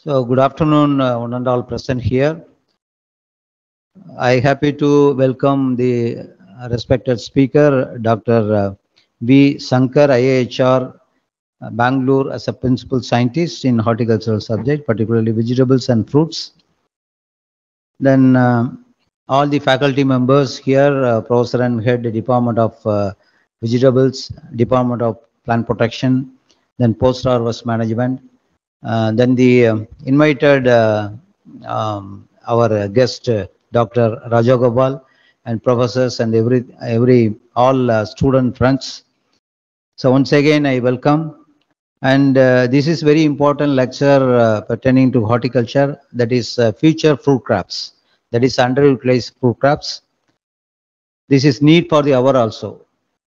So good afternoon, uh, one and all present here. I happy to welcome the respected speaker, Dr. uh, V. Sankar, IIHR, uh, Bangalore, as a principal scientist in horticultural subject, particularly vegetables and fruits. Then uh, all the faculty members here, uh, professor and head Department of uh, Vegetables, Department of Plant Protection, then Post Harvest Management, then the um, invited uh, um, our uh, guest uh, Dr. Rajagopal and professors and every every all uh, student friends. So once again I welcome and uh, this is very important lecture uh, pertaining to horticulture that is uh, future fruit crops that is underutilized fruit crops. This is need for the hour also.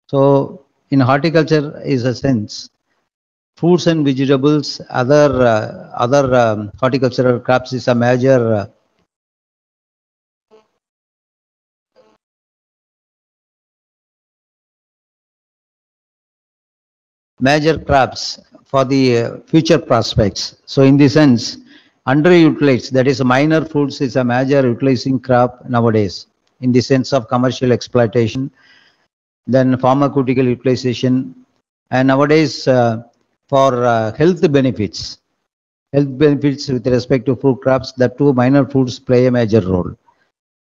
So in horticulture is a sense fruits and vegetables, other uh, other um, horticultural crops is a major. Uh, major crops for the uh, future prospects. So in this sense, underutilized, that is minor fruits is a major utilizing crop nowadays in the sense of commercial exploitation, then pharmaceutical utilization, and nowadays uh, for uh, health benefits, health benefits with respect to fruit crops, the two minor foods play a major role.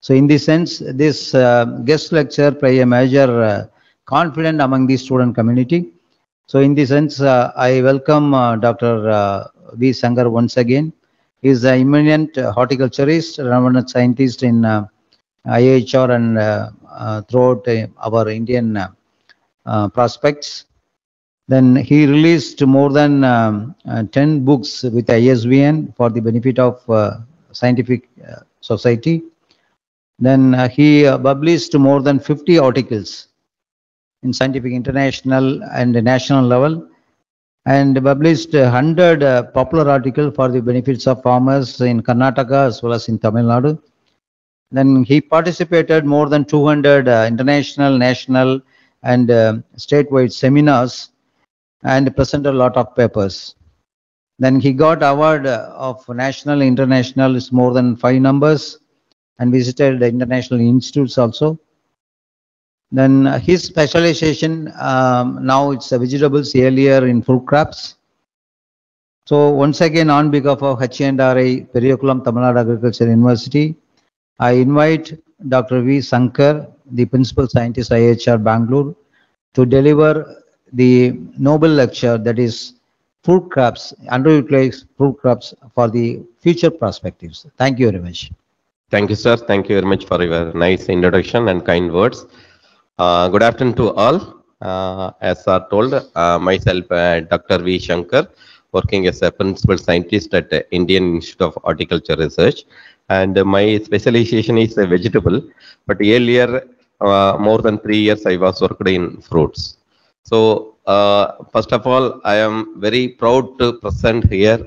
So in this sense, this uh, guest lecture play a major uh, confident among the student community. So in this sense, uh, I welcome uh, Dr. Uh, V. Sankar once again. He is an eminent horticulturist, renowned scientist in uh, IHR and throughout our Indian prospects. Then he released more than um, uh, 10 books with ISBN for the benefit of uh, scientific uh, society. Then he published more than 50 articles in scientific international and national level and published 100 uh, popular articles for the benefits of farmers in Karnataka as well as in Tamil Nadu. Then he participated more than 200 uh, international, national and uh, statewide seminars and presented a lot of papers. Then he got award of national, international is more than five numbers and visited the international institutes also. Then his specialization um, now it's uh, vegetables earlier in fruit crops. So once again on behalf of HNRI Periyakulam Tamil Nadu Agriculture University, I invite Dr. V. Sankar, the principal scientist IHR Bangalore, to deliver the Nobel lecture that is fruit crops, underutilized fruit crops for the future perspectives. Thank you very much. Thank you, sir. Thank you very much for your nice introduction and kind words. Uh, good afternoon to all. Uh, as sir told, uh, myself, uh, Dr. V. Shankar, working as a principal scientist at the Indian Institute of Horticulture Research. And my specialization is vegetable, but earlier, uh, more than three years, I was worked in fruits. So, uh, first of all, I am very proud to present here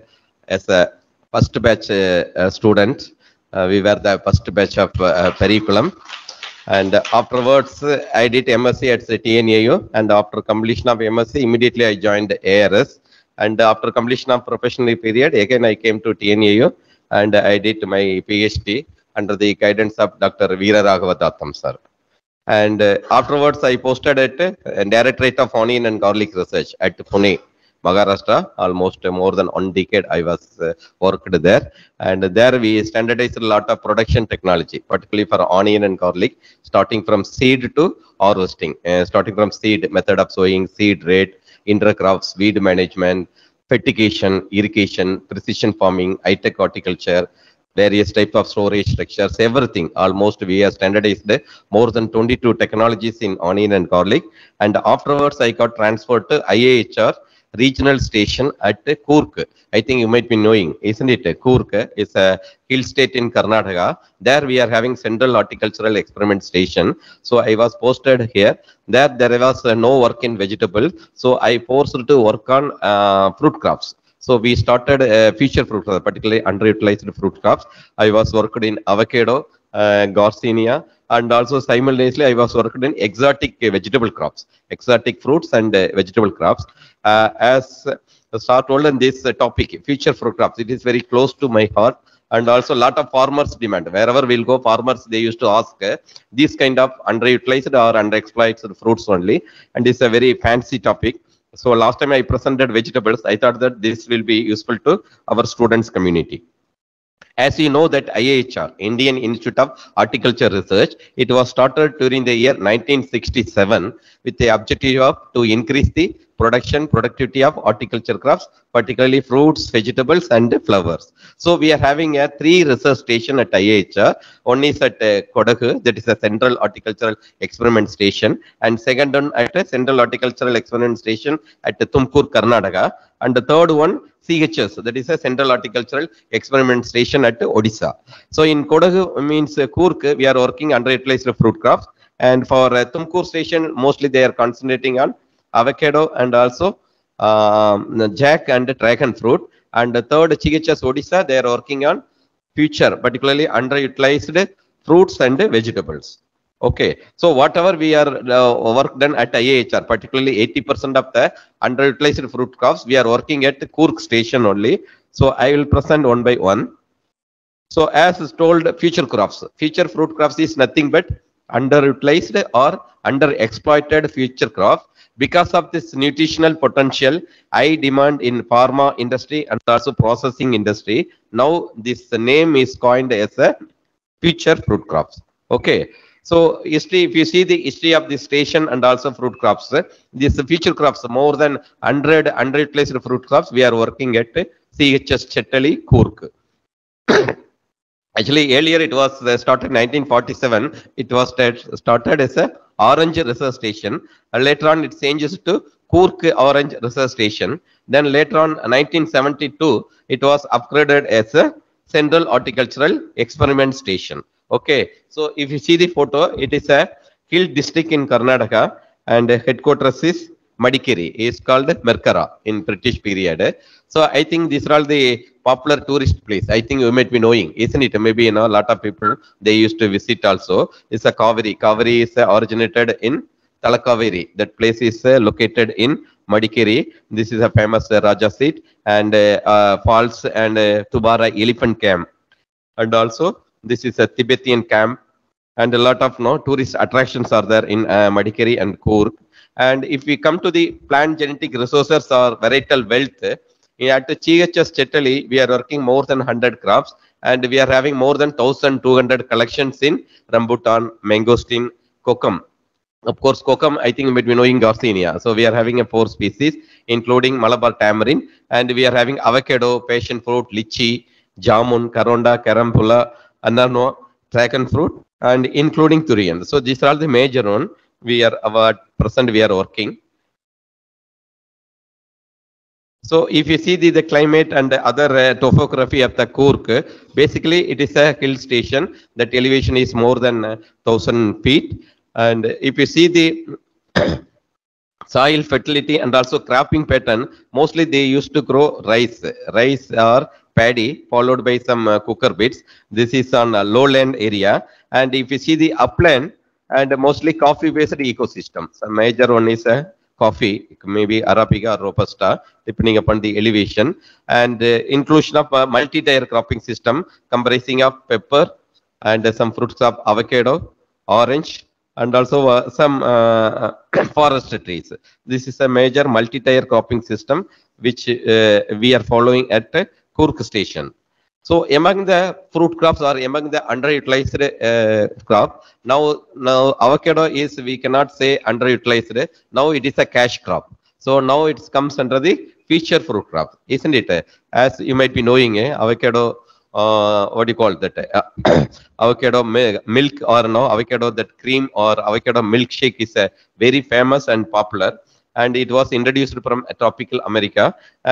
as a first batch uh, uh, student. Uh, we were the first batch of uh, Periyakulam. And afterwards, I did MSc at TNAU. And after completion of MSc, immediately I joined ARS. And after completion of professional period, again I came to TNAU and I did my PhD under the guidance of Dr. Veeraragavathatham sir. And uh, afterwards, I posted at uh, Directorate of Onion and Garlic Research at Pune, Maharashtra. Almost uh, more than one decade I was uh, worked there. And there we standardized a lot of production technology, particularly for onion and garlic, starting from seed to harvesting, uh, starting from seed method of sowing, seed rate, intercrops, weed management, fertigation, irrigation, precision farming, high-tech horticulture, various types of storage structures, everything. Almost we have standardized more than 22 technologies in onion and garlic. And afterwards, I got transferred to IAHR regional station at Coorg. I think you might be knowing, isn't it? Coorg is a hill state in Karnataka. There we are having central horticultural experiment station. So I was posted here. There there was no work in vegetable. So I forced to work on uh, fruit crops. So we started uh, future fruit crops, particularly underutilized fruit crops. I was worked in avocado, uh, Garcinia, and also simultaneously I was working in exotic uh, vegetable crops, exotic fruits and uh, vegetable crops. Uh, as uh, Sir told on this uh, topic, future fruit crops, it is very close to my heart. And also a lot of farmers demand. Wherever we'll go, farmers, they used to ask uh, these kind of underutilized or underexploited fruits only. And it's a very fancy topic. So last time I presented vegetables, I thought that this will be useful to our students community. As you know that IIHR, Indian Institute of Horticulture Research, it was started during the year 1967 with the objective of to increase the production productivity of horticulture crops, particularly fruits, vegetables and flowers. So we are having a three research station at IIHR. One is at uh, Kodagu, that is a Central Horticultural Experiment Station, and second one at a Central Horticultural Experiment Station at Tumkur, Karnataka, and the third one CHS, that is a Central Horticultural Experiment Station at Odisha. So in Kodagu means uh, Coorg, we are working underutilized fruit crops, and for uh, Tumkur station, mostly they are concentrating on avocado and also um, jack and dragon fruit. And the third CHS Odisha, they are working on future, particularly underutilized fruits and vegetables. Okay, so whatever we are uh, work done at IIHR, particularly 80% of the underutilized fruit crops, we are working at the Coorg station only. So I will present one by one. So as is told, future crops, future fruit crops is nothing but underutilized or underexploited future crops. Because of this nutritional potential, high demand in pharma industry and also processing industry. Now this name is coined as a future fruit crops. Okay. So history, if you see the history of the station and also fruit crops, these future crops, more than 100 underutilized fruit crops, we are working at CHS Chettali, Coorg. Actually, earlier it was started in 1947. It was started as a Orange Research Station. Uh, later on, it changes to Coorg Orange Research Station. Then later on, 1972, it was upgraded as a Central Horticultural Experiment Station. Okay, so if you see the photo, it is a hill district in Karnataka, and uh, headquarters is Madikeri. It's called Merkara in British period. So I think these are all the popular tourist place. I think you might be knowing, isn't it? Maybe you know a lot of people they used to visit also. It's a Kaveri. Kaveri is uh, originated in Talakaveri. That place is uh, located in Madikeri. This is a famous uh, Raja seat and uh, uh, falls and uh, Dubare elephant camp. And also this is a Tibetan camp and a lot of no tourist attractions are there in uh, Madikeri and Coorg. And if we come to the plant genetic resources or varietal wealth, at the CHS Chettali, we are working more than 100 crops and we are having more than 1200 collections in rambutan, mangosteen, kokum. Of course, kokum, I think we be knowing Garcinia. So we are having a four species, including Malabar tamarind, and we are having avocado, passion fruit, lychee, jamun, karonda, karambula, anano, dragon fruit, and including durian. So these are all the major one. We are our present we are working. So if you see the, the climate and the other uh, topography of the Coorg, basically it is a hill station. That elevation is more than uh, 1000 feet. And if you see the soil fertility and also cropping pattern, mostly they used to grow rice, rice or paddy followed by some uh, cucurbits. This is on a lowland area. And if you see the upland and mostly coffee based ecosystem, so major one is a coffee, maybe Arabica or Robusta, depending upon the elevation, and uh, inclusion of a multi-tier cropping system comprising of pepper and uh, some fruits of avocado, orange, and also uh, some uh, forest trees. This is a major multi-tier cropping system which uh, we are following at uh, Coorg station. So among the fruit crops or among the underutilized uh, crop, now now avocado is we cannot say underutilized. Now it is a cash crop. So now it comes under the feature fruit crop, isn't it? As you might be knowing, eh, avocado. Uh, what do you call that? Uh, avocado milk or no avocado that cream or avocado milkshake is a very famous and popular and it was introduced from tropical America.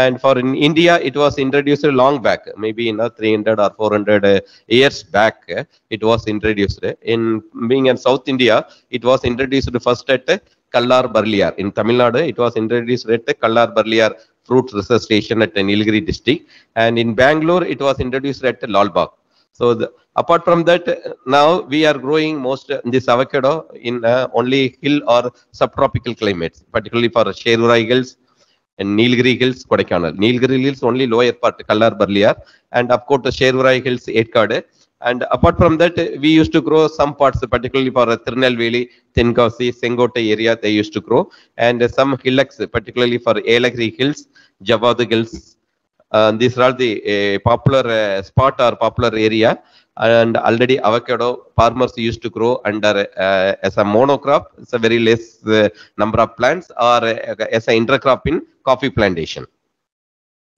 And for in India, it was introduced long back, maybe in uh, 300 or 400 uh, years back. uh, it was introduced. In being in South India, it was introduced first at Kallar Burliar. In Tamil Nadu, it was introduced at Kallar Burliar Fruit Research Station at Nilgiri district. And in Bangalore, it was introduced at Lalbagh. So the, apart from that, now we are growing most this avocado in uh, only hill or subtropical climates, particularly for Shevaroy Hills and Nilgiri Hills, Kodaikanal. Nilgiri Hills only lower part, Kallar Burliar, and of course Shevaroy Hills, Etkade. And apart from that, we used to grow some parts, particularly for Tirunelveli, Tenkasi, Sengote area, they used to grow, and some hillocks, particularly for Elagiri Hills, Javadu Hills, these are the uh, popular uh, spot or popular area. And already avocado farmers used to grow under uh, as a monocrop. It's a very less uh, number of plants or uh, as an intercrop in coffee plantation.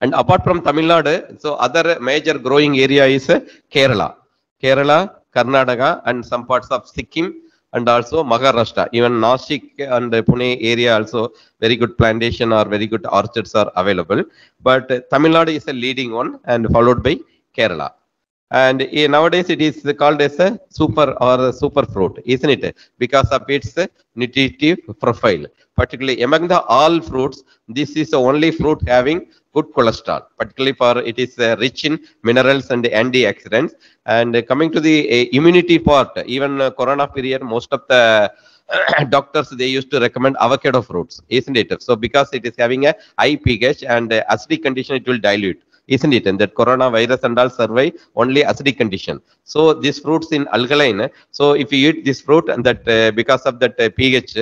And apart from tamil nadu so other major growing area is uh, kerala. Kerala karnataka and some parts of sikkim and also maharashtra. Even nashik and pune area also very good plantation or very good orchards are available. But tamil nadu is a leading one and followed by kerala. And eh, nowadays it is called as a super or a super fruit isn't it? Because of its nutritive profile. Particularly among the all fruits this is the only fruit having good cholesterol particularly for it is uh, rich in minerals and antioxidants. And uh, coming to the uh, immunity part even uh, corona period most of the doctors they used to recommend avocado fruits isn't it? So because it is having a high ph and uh, acidic condition it will dilute isn't it? And that coronavirus and all survive only acidic condition. So these fruits in alkaline. So if you eat this fruit and that uh, because of that uh, pH,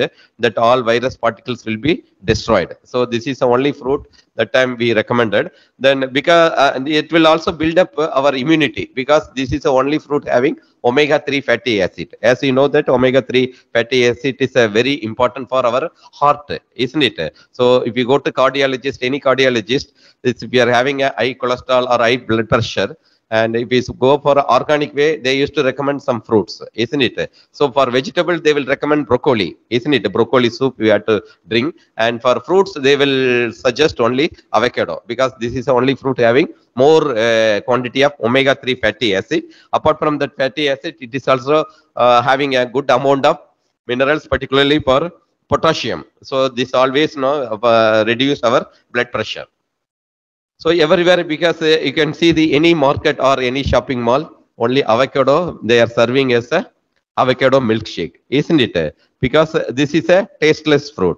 that all virus particles will be destroyed. So this is the only fruit that time we recommended. Then because uh, it will also build up our immunity because this is the only fruit having omega-3 fatty acid. As you know that omega-3 fatty acid is a very important for our heart, isn't it? So if you go to cardiologist, any cardiologist, if you are having a high cholesterol or high blood pressure, and if we go for organic way, they used to recommend some fruits, isn't it? So for vegetable, they will recommend broccoli, isn't it? Broccoli soup we have to drink. And for fruits, they will suggest only avocado because this is the only fruit having more uh, quantity of omega-3 fatty acid. Apart from that fatty acid, it is also uh, having a good amount of minerals, particularly for potassium. So this always you know, uh, reduce our blood pressure. So everywhere because uh, you can see the any market or any shopping mall, only avocado they are serving as a avocado milkshake, isn't it? Because this is a tasteless fruit.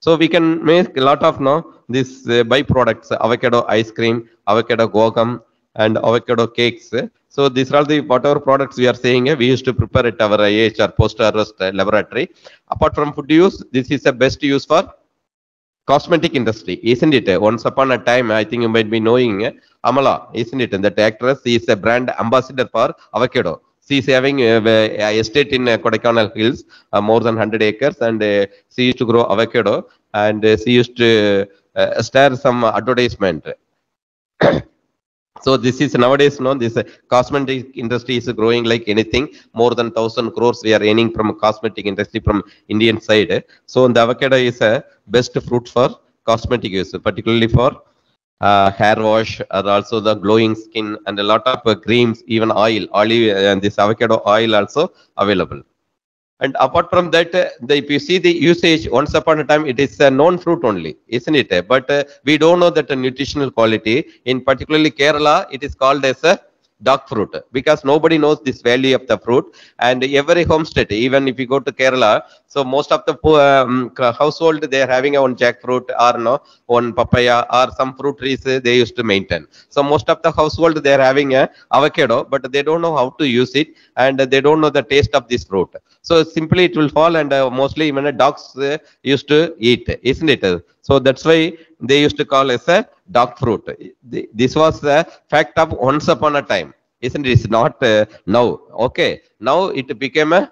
So we can make a lot of no these uh, byproducts, avocado ice cream, avocado guacam, and avocado cakes. So these are the whatever products we are saying. We used to prepare at our IHR post harvest uh, laboratory. Apart from food use, this is the best use for cosmetic industry, isn't it? Once upon a time, I think you might be knowing uh, Amala, isn't it? That actress is a brand ambassador for avocado. She is having a, a estate in Kodaikanal Hills, uh, more than 100 acres, and uh, she used to grow avocado, and uh, she used to uh, some advertisement. So this is nowadays, known this uh, cosmetic industry is growing like anything. More than thousand crores we are earning from cosmetic industry from Indian side. So the avocado is a best fruit for cosmetic use, particularly for uh, hair wash, and also the glowing skin, and a lot of uh, creams, even oil, olive, and this avocado oil also available. And apart from that, uh, the, if you see the usage, once upon a time, it is a known fruit only, isn't it? But uh, we don't know that nutritional quality. In particularly Kerala, it is called as a dog fruit because nobody knows this value of the fruit. And every homestead, even if you go to Kerala, so most of the um, household they are having a one jackfruit or no one papaya or some fruit trees they used to maintain. So most of the household they are having a avocado, but they don't know how to use it and they don't know the taste of this fruit. So simply it will fall and uh, mostly even dogs uh, used to eat, isn't it? So that's why they used to call as a dog fruit. This was the fact of once upon a time, isn't it? It's not uh, now. Okay, now it became a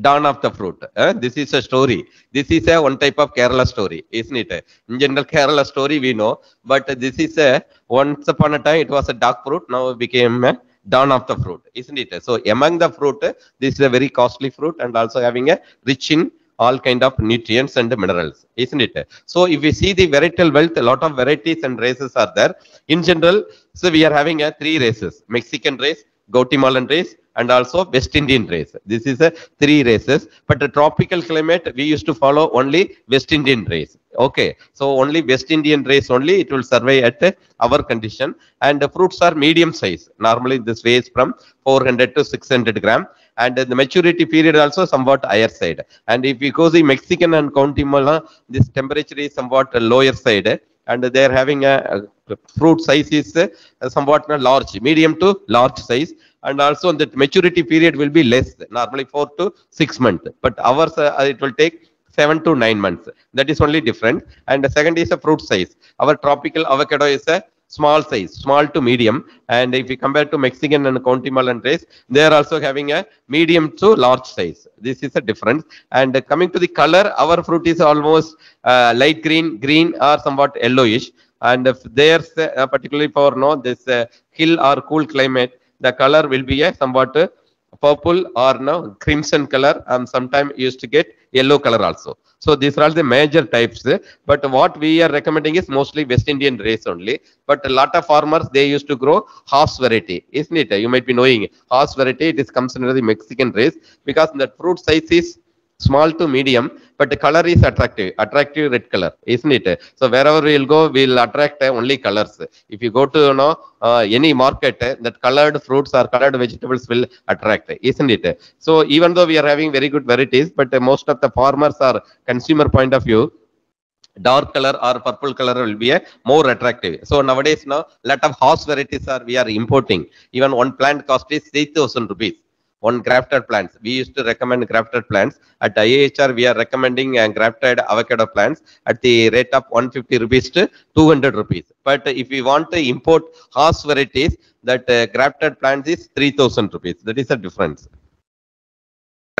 dawn of the fruit. Uh, this is a story. This is a one type of Kerala story, isn't it? In general, Kerala story we know, but this is a once upon a time it was a dark fruit. Now became a dawn of the fruit, isn't it? So among the fruit, this is a very costly fruit and also having a rich in all kind of nutrients and minerals, isn't it? So if we see the varietal wealth, a lot of varieties and races are there. In general, so we are having a three races: Mexican race, Guatemalan race, and also West Indian race. This is a three races, but the tropical climate we used to follow only West Indian race. Okay, so only West Indian race only it will survive at uh, our condition, and the fruits are medium size. Normally this weighs from 400 to 600 gram, and the maturity period also somewhat higher side. And if you go the Mexican and Guatemala, this temperature is somewhat lower side, and they are having a, a fruit size is uh, somewhat large, medium to large size, and also the maturity period will be less, normally four to six months. But ours uh, it will take seven to nine months. That is only different. And the second is a fruit size. Our tropical avocado is a small size, small to medium. And if we compare to Mexican and Guatemalan race, they are also having a medium to large size. This is a difference. And uh, coming to the color, our fruit is almost uh, light green, green or somewhat yellowish. And if there's uh, particularly for no this uh, hill or cool climate, the color will be a somewhat purple or no crimson color and sometimes used to get yellow color also. So these are all the major types. But what we are recommending is mostly West Indian race only. But a lot of farmers they used to grow Hass variety, isn't it? You might be knowing Hass variety. It is comes under the Mexican race because the fruit size is small to medium, but the color is attractive, attractive red color, isn't it? So wherever we'll go, we'll attract uh, only colors. If you go to you know uh, any market, uh, that colored fruits or colored vegetables will attract, isn't it? So even though we are having very good varieties, but uh, most of the farmers are consumer point of view, dark color or purple color will be a more attractive. So nowadays now lot of Hass varieties are we are importing. Even one plant cost is 3000 rupees. One grafted plants. We used to recommend grafted plants. At IAHR, we are recommending uh, grafted avocado plants at the rate of 150 rupees to 200 rupees. But if we want to import Hass varieties, that uh, grafted plants is 3000 rupees. That is the difference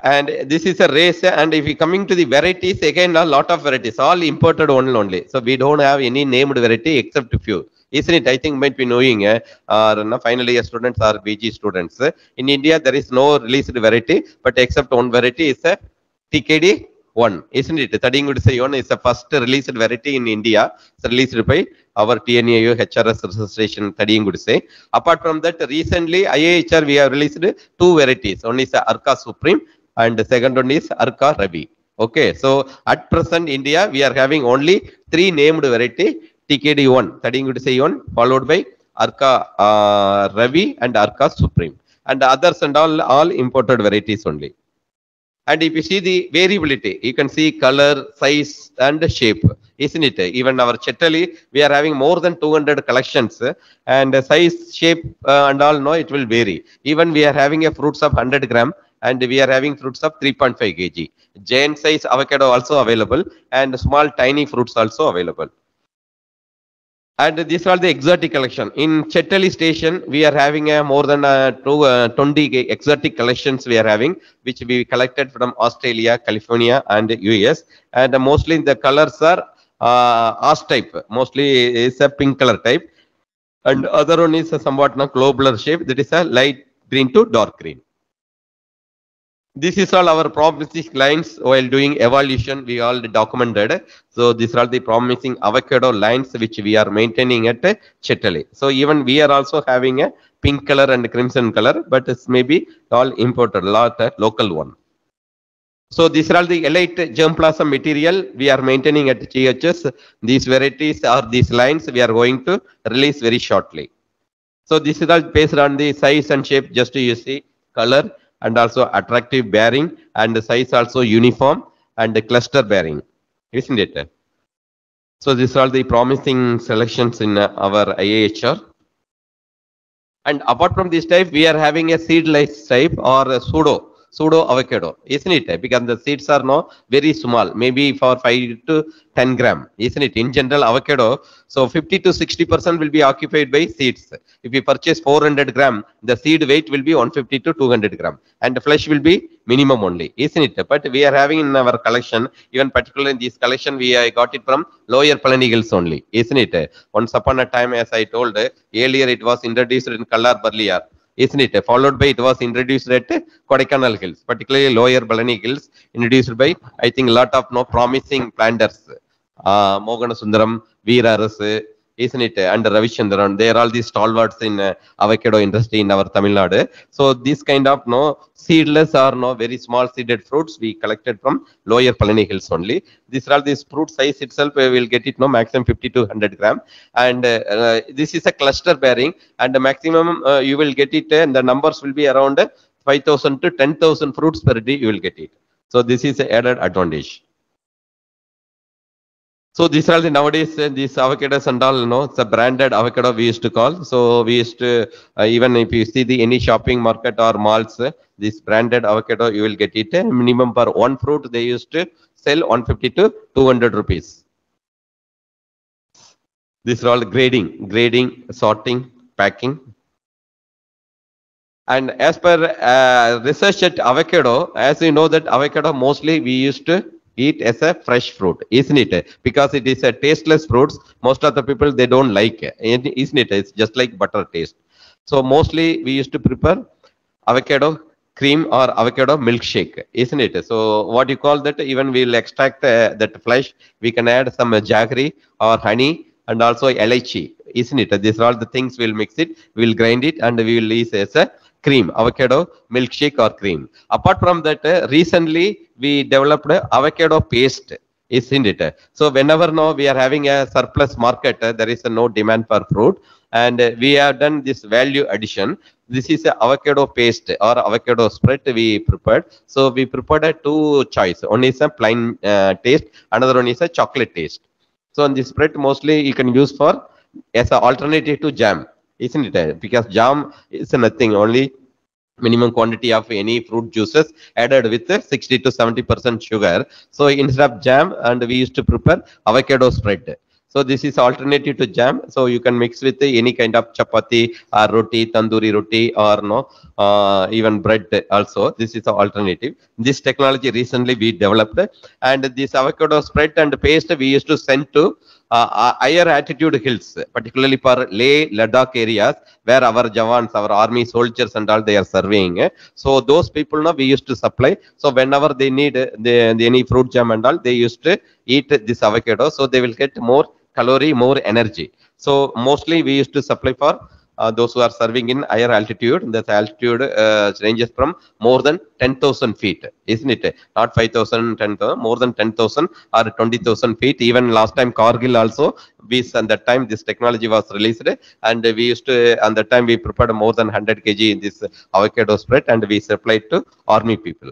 and this is a race and if we coming to the varieties again a lot of varieties all imported one only so we don't have any named variety except few isn't it i think might be knowing uh, or no, finally year students are bg students. Uh, in india there is no released variety but except one variety is a tkd one isn't it? Thadiyankudisai one is the first released variety in india. It's released by our tnau hrs registration Thadiyankudisai apart from that recently iahr we have released two varieties. One is the Arka Supreme and the second one is Arka Ravi. Okay, so at present India we are having only three named variety TKD1, Thadiyankudisai one, followed by Arka uh, Ravi and Arka Supreme, and the others and all all imported varieties only. And if you see the variability, you can see color, size, and shape, isn't it? Even our Chetali, we are having more than 200 collections, and size, shape, uh, and all, no, it will vary. Even we are having a fruits of 100 gram, and we are having fruits of 3.5 kg. Giant size avocado also available, and small tiny fruits also available. And these are the exotic collection. In Chetali station, we are having a more than uh, two, uh, 20 exotic collections we are having, which we collected from Australia, California, and US. And mostly the colors are uh, Ash type. Mostly is a pink color type. And other one is a somewhat no, globular shape. That is a light green to dark green. This is all our promising lines while doing evaluation. We all documented. So these are the promising avocado lines which we are maintaining at Chetali. So even we are also having a pink color and crimson color, but it's maybe all imported, not a uh, local one. So these are all the elite germplasm material we are maintaining at GHS. These varieties or these lines we are going to release very shortly. So this is all based on the size and shape just you see color and also attractive bearing and the size also uniform and the cluster bearing isn't it? So these are the promising selections in our IAHR and apart from this type we are having a seedless type or a pseudo pseudo avocado. Isn't it because the seeds are now very small maybe for 5 to 10 gram. Isn't it? In general avocado so 50 to 60 percent will be occupied by seeds. If you purchase 400 gram the seed weight will be 150 to 200 gram. And the flesh will be minimum only. Isn't it? But we are having in our collection even particularly in this collection we uh, got it from lower Palani hills only. Isn't it? Once upon a time as i told earlier it was introduced in Kallar Barliar isn't it? Followed by it was introduced at Kodaikanal Hills, particularly lower Balani Hills, introduced by I think a lot of no promising planters, uh, Mogana Sundaram, Veera Arasu, isn't it? And Ravichandran, they are all these stalwarts in uh, avocado industry in our Tamil Nadu. So this kind of no seedless or no very small seeded fruits we collected from lower Palani hills only. These are all these fruit size itself uh, will get it no maximum 50 to 100 gram. And uh, uh, this is a cluster bearing and the maximum you will get it and the numbers will be around 5,000 to 10,000 fruits per day you will get it. So this is a added advantage. So these are the nowadays uh, these avocados and all, you know, it's a branded avocado we used to call. So we used to uh, even if you see the any shopping market or malls, uh, this branded avocado you will get it. Minimum per one fruit they used to sell 150 to 200 rupees. These are all grading, grading, sorting, packing. And as per uh, research at avocado, as you know that avocado mostly we used to eat as a fresh fruit, isn't it? Because it is a tasteless fruits. Most of the people they don't like it, isn't it? It's just like butter taste. So mostly we used to prepare avocado cream or avocado milkshake, isn't it? So what you call that? Even we'll extract uh, that flesh. We can add some uh, jaggery or honey and also elaichi, isn't it? These are all the things we'll mix it. We'll grind it and we will use as a cream, avocado milkshake or cream. Apart from that, recently we developed avocado paste, isn't it? So whenever now we are having a surplus market, uh, there is no demand for fruit and we have done this value addition. This is a avocado paste or avocado spread we prepared. So we prepared a two choice. One is a plain uh, taste, another one is a chocolate taste. So on this spread mostly you can use for as an alternative to jam isn't it? Because jam is nothing, only minimum quantity of any fruit juices added with 60 to 70 percent sugar. So instead of jam, and we used to prepare avocado spread. So this is alternative to jam. So you can mix with any kind of chapati or roti, tandoori roti, or no, uh, even bread also. This is alternative. This technology recently we developed, and this avocado spread and paste we used to send to uh, higher altitude hills, particularly for Leh, Ladakh areas where our Jawans, our army soldiers and all they are surveying. So those people now we used to supply. So whenever they need the, the, any fruit jam and all, they used to eat this avocado. So they will get more calorie, more energy. So mostly we used to supply for those who are serving in higher altitude. That altitude uh, ranges from more than 10,000 feet, isn't it? Not 5,000, 10,000, more than 10,000 or 20,000 feet. Even last time Kargil also, we at that time this technology was released and we used to, at that time we prepared more than 100 kg in this avocado spread and we supplied to army people.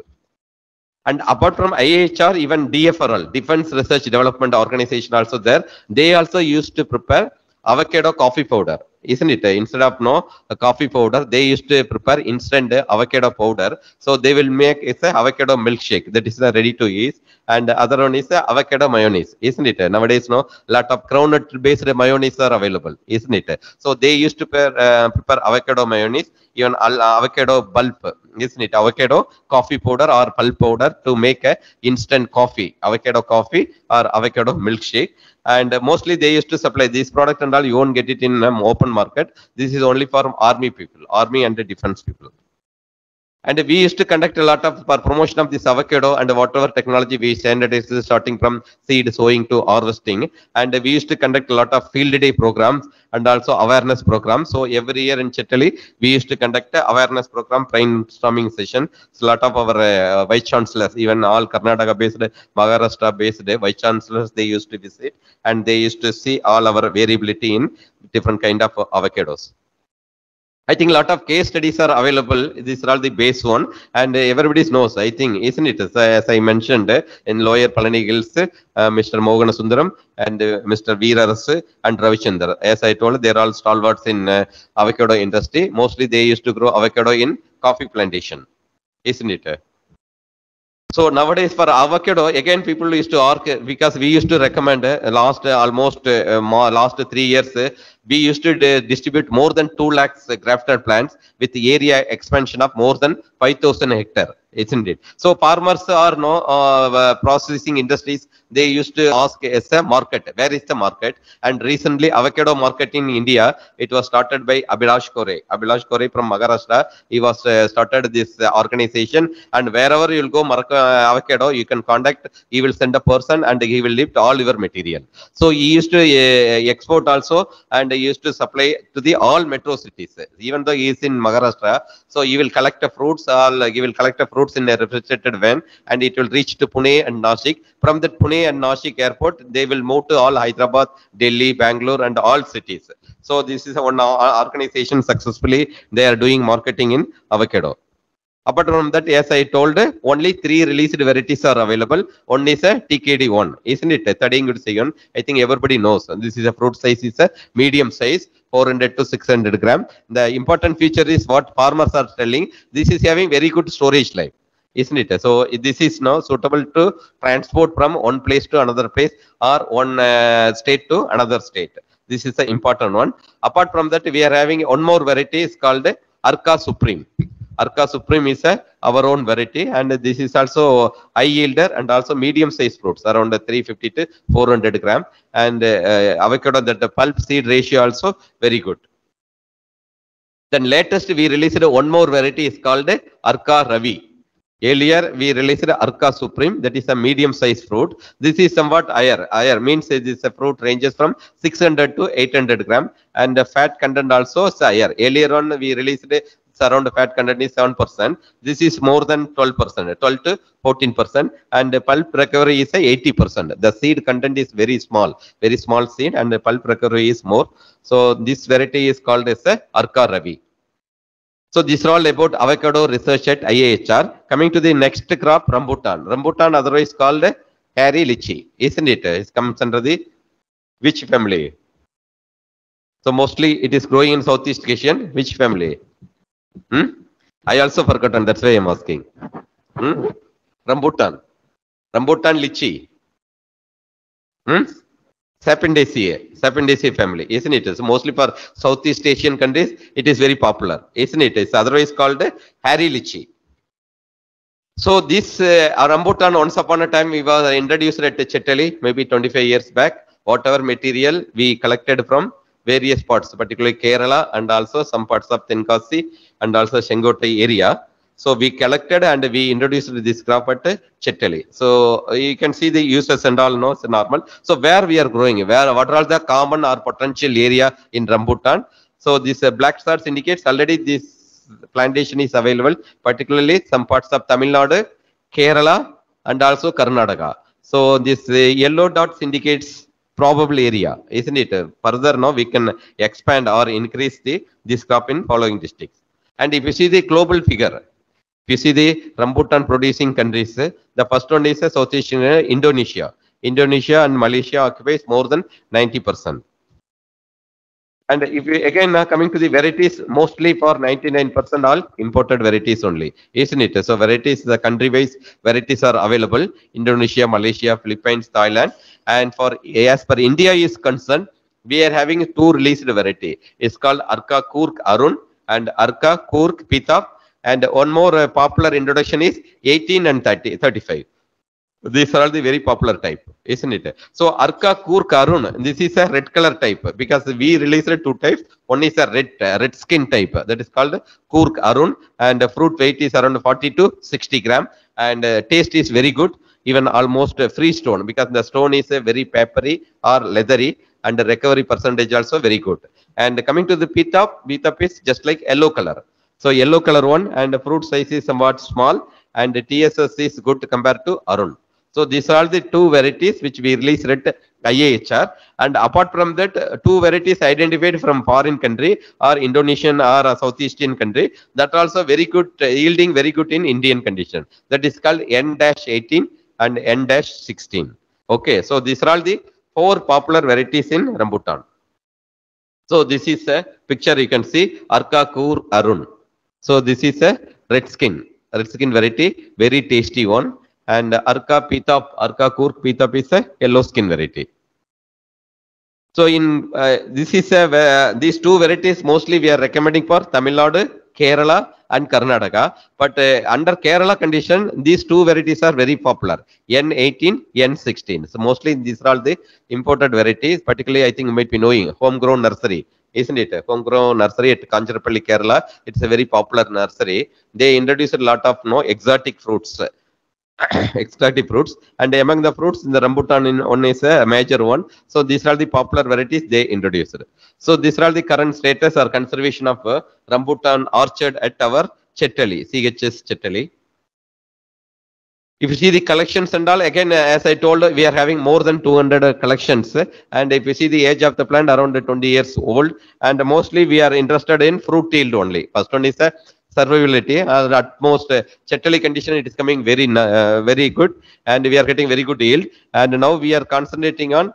And apart from IHR, even DFRL, Defense Research Development Organization also there, they also used to prepare avocado coffee powder isn't it? Instead of no coffee powder they used to prepare instant avocado powder. So they will make it's a avocado milkshake that is ready to eat. And other one is avocado mayonnaise isn't it? Nowadays no lot of groundnut based mayonnaise are available isn't it? So they used to prepare, uh, prepare avocado mayonnaise even avocado pulp isn't it? Avocado coffee powder or pulp powder to make a instant coffee avocado coffee or avocado milkshake and mostly they used to supply this product and all you won't get it in um, open market. This is only for army people army and the defense people and we used to conduct a lot of for promotion of this avocado and whatever technology we standardized starting from seed sowing to harvesting. And we used to conduct a lot of field day programs and also awareness programs. So every year in Chittali we used to conduct a awareness program brainstorming session. So a lot of our uh, vice chancellors even all Karnataka based Maharashtra based vice chancellors they used to visit. And they used to see all our variability in different kind of avocados I think a lot of case studies are available. These are all the base one, and uh, everybody knows. I think, isn't it? As, I- as I mentioned uh, in lawyer Palani Hills, uh, Mr. Mogana Sundaram and uh, Mr. Veeraras and Ravichandra. As I told, they're all stalwarts in uh, avocado industry. Mostly, they used to grow avocado in coffee plantation, isn't it? So nowadays for avocado, again people used to ask because we used to recommend uh, last uh, almost uh, last three years we used to distribute more than 2 lakhs grafted plants with area expansion of more than 5000 hectare isn't it? So farmers are no processing industries. They used to ask as a market, where is the market? And recently, avocado market in India, it was started by Abhilash Kore. Abhilash Kore from Maharashtra. He was uh, started this uh, organization, and wherever you'll go, uh, avocado, you can contact. He will send a person, and he will lift all your material. So he used to uh, export also, and he used to supply to the all metro cities. Even though he is in Maharashtra, so he will collect the fruits. All he will collect the fruits in a refrigerated van, and it will reach to Pune and Nashik. From that Pune and Nashik airport, they will move to all Hyderabad, Delhi, Bangalore, and all cities. So this is one o- organization successfully they are doing marketing in avocado. Apart from that, as I told, only three released varieties are available. One is a TKD1, isn't it? Studying good second. I think everybody knows. This is a fruit size is a medium size, 400 to 600 gram. The important feature is what farmers are telling. This is having very good storage life. Isn't it? So this is now suitable to transport from one place to another place or one uh, state to another state. This is the important one. Apart from that, we are having one more variety is called Arka Supreme. Arka Supreme is a, our own variety and this is also high yielder and also medium size fruits around 350 to 400 gram and uh, avocado that the pulp seed ratio also very good. Then latest we released one more variety is called Arka Ravi. Earlier we released Arka Supreme that is a medium size fruit. This is somewhat higher. Higher means this fruit ranges from 600 to 800 gram and the fat content also is higher. Earlier on we released around the fat content is 7%. This is more than 12%, 12 to 14%. And the pulp recovery is a 80%. The seed content is very small, very small seed and the pulp recovery is more. So this variety is called as a Arka Ravi. So these are all about avocado research at IAHR. Coming to the next crop, rambutan. Rambutan otherwise called hairy lychee, isn't it? It comes under the which family? So mostly it is growing in Southeast Asian. Which family? Hmm? I also forgotten. That's why I'm asking. Hmm? Rambutan. Rambutan lychee. Hmm? Sapindaceae. Sapindaceae family, isn't it? So mostly for Southeast Asian countries, it is very popular, isn't it? It's otherwise called hairy lychee. So this uh, rambutan, once upon a time, we were introduced at Chettali, maybe 25 years back. Whatever material we collected from various parts, particularly Kerala and also some parts of Tenkasi and also Shengotai area. So we collected and we introduced this crop at Chettali. So you can see the uses and all no, it's normal. So where we are growing, where what are the common or potential area in rambutan? So this uh, black stars indicates already this plantation is available, particularly some parts of Tamil Nadu, Kerala, and also Karnataka. So this uh, yellow dots indicates probable area, isn't it? Further now we can expand or increase the this crop in following districts. And if you see the global figure, if you see the rambutan producing countries, the first one is South Asian uh, Indonesia. Indonesia and Malaysia occupies more than 90 percent. And if we again uh, coming to the varieties, mostly for 99% all imported varieties only, isn't it? So varieties, the country-wise varieties are available. Indonesia, Malaysia, Philippines, Thailand. And for as per India is concerned, we are having two released variety. It's called Arka Coorg Arun and Arka Coorg Pitap. And one more uh, popular introduction is 18 and 30, 35. These are all the very popular type, isn't it? So Arka Coorg Arun, this is a red color type because we released two types. One is a red uh, red skin type that is called Coorg Arun and the fruit weight is around 40 to 60 gram and uh, taste is very good, even almost free stone because the stone is very peppery or leathery and the recovery percentage also very good. And coming to the pitap, pitap is just like yellow color. So yellow color one and fruit size is somewhat small and TSS is good compared to Arun. So these are the two varieties which we released at IAHR. And apart from that, two varieties identified from foreign country or Indonesian or a Southeast Asian country that also very good, uh, yielding very good in Indian condition. That is called N-18 and N-16. Okay, so these are all the four popular varieties in rambutan. So this is a picture you can see Arka Coorg Arun. So this is a red skin, red skin variety, very tasty one. And Arka Pitap, Arka Coorg Pitap is a yellow skin variety. So in uh, this is a uh, these two varieties mostly we are recommending for Tamil Nadu, Kerala and Karnataka. But uh, under Kerala condition, these two varieties are very popular. N18, N16. So mostly these are all the imported varieties. Particularly, I think you might be knowing homegrown nursery. Isn't it? Homegrown nursery at Kanjirappally, Kerala. It's a very popular nursery. They introduced a lot of no exotic fruits. exotic fruits and among the fruits the rambutan in one is a major one so these are the popular varieties they introduced so these are the current status or conservation of uh, rambutan orchard at our chettali chs chettali if you see the collections and all again uh, as i told we are having more than 200 uh, collections uh, and if you see the age of the plant around 20 years old and mostly we are interested in fruit yield only. First one is a survivability uh, at most uh, condition it is coming very uh, very good and we are getting very good yield. And now we are concentrating on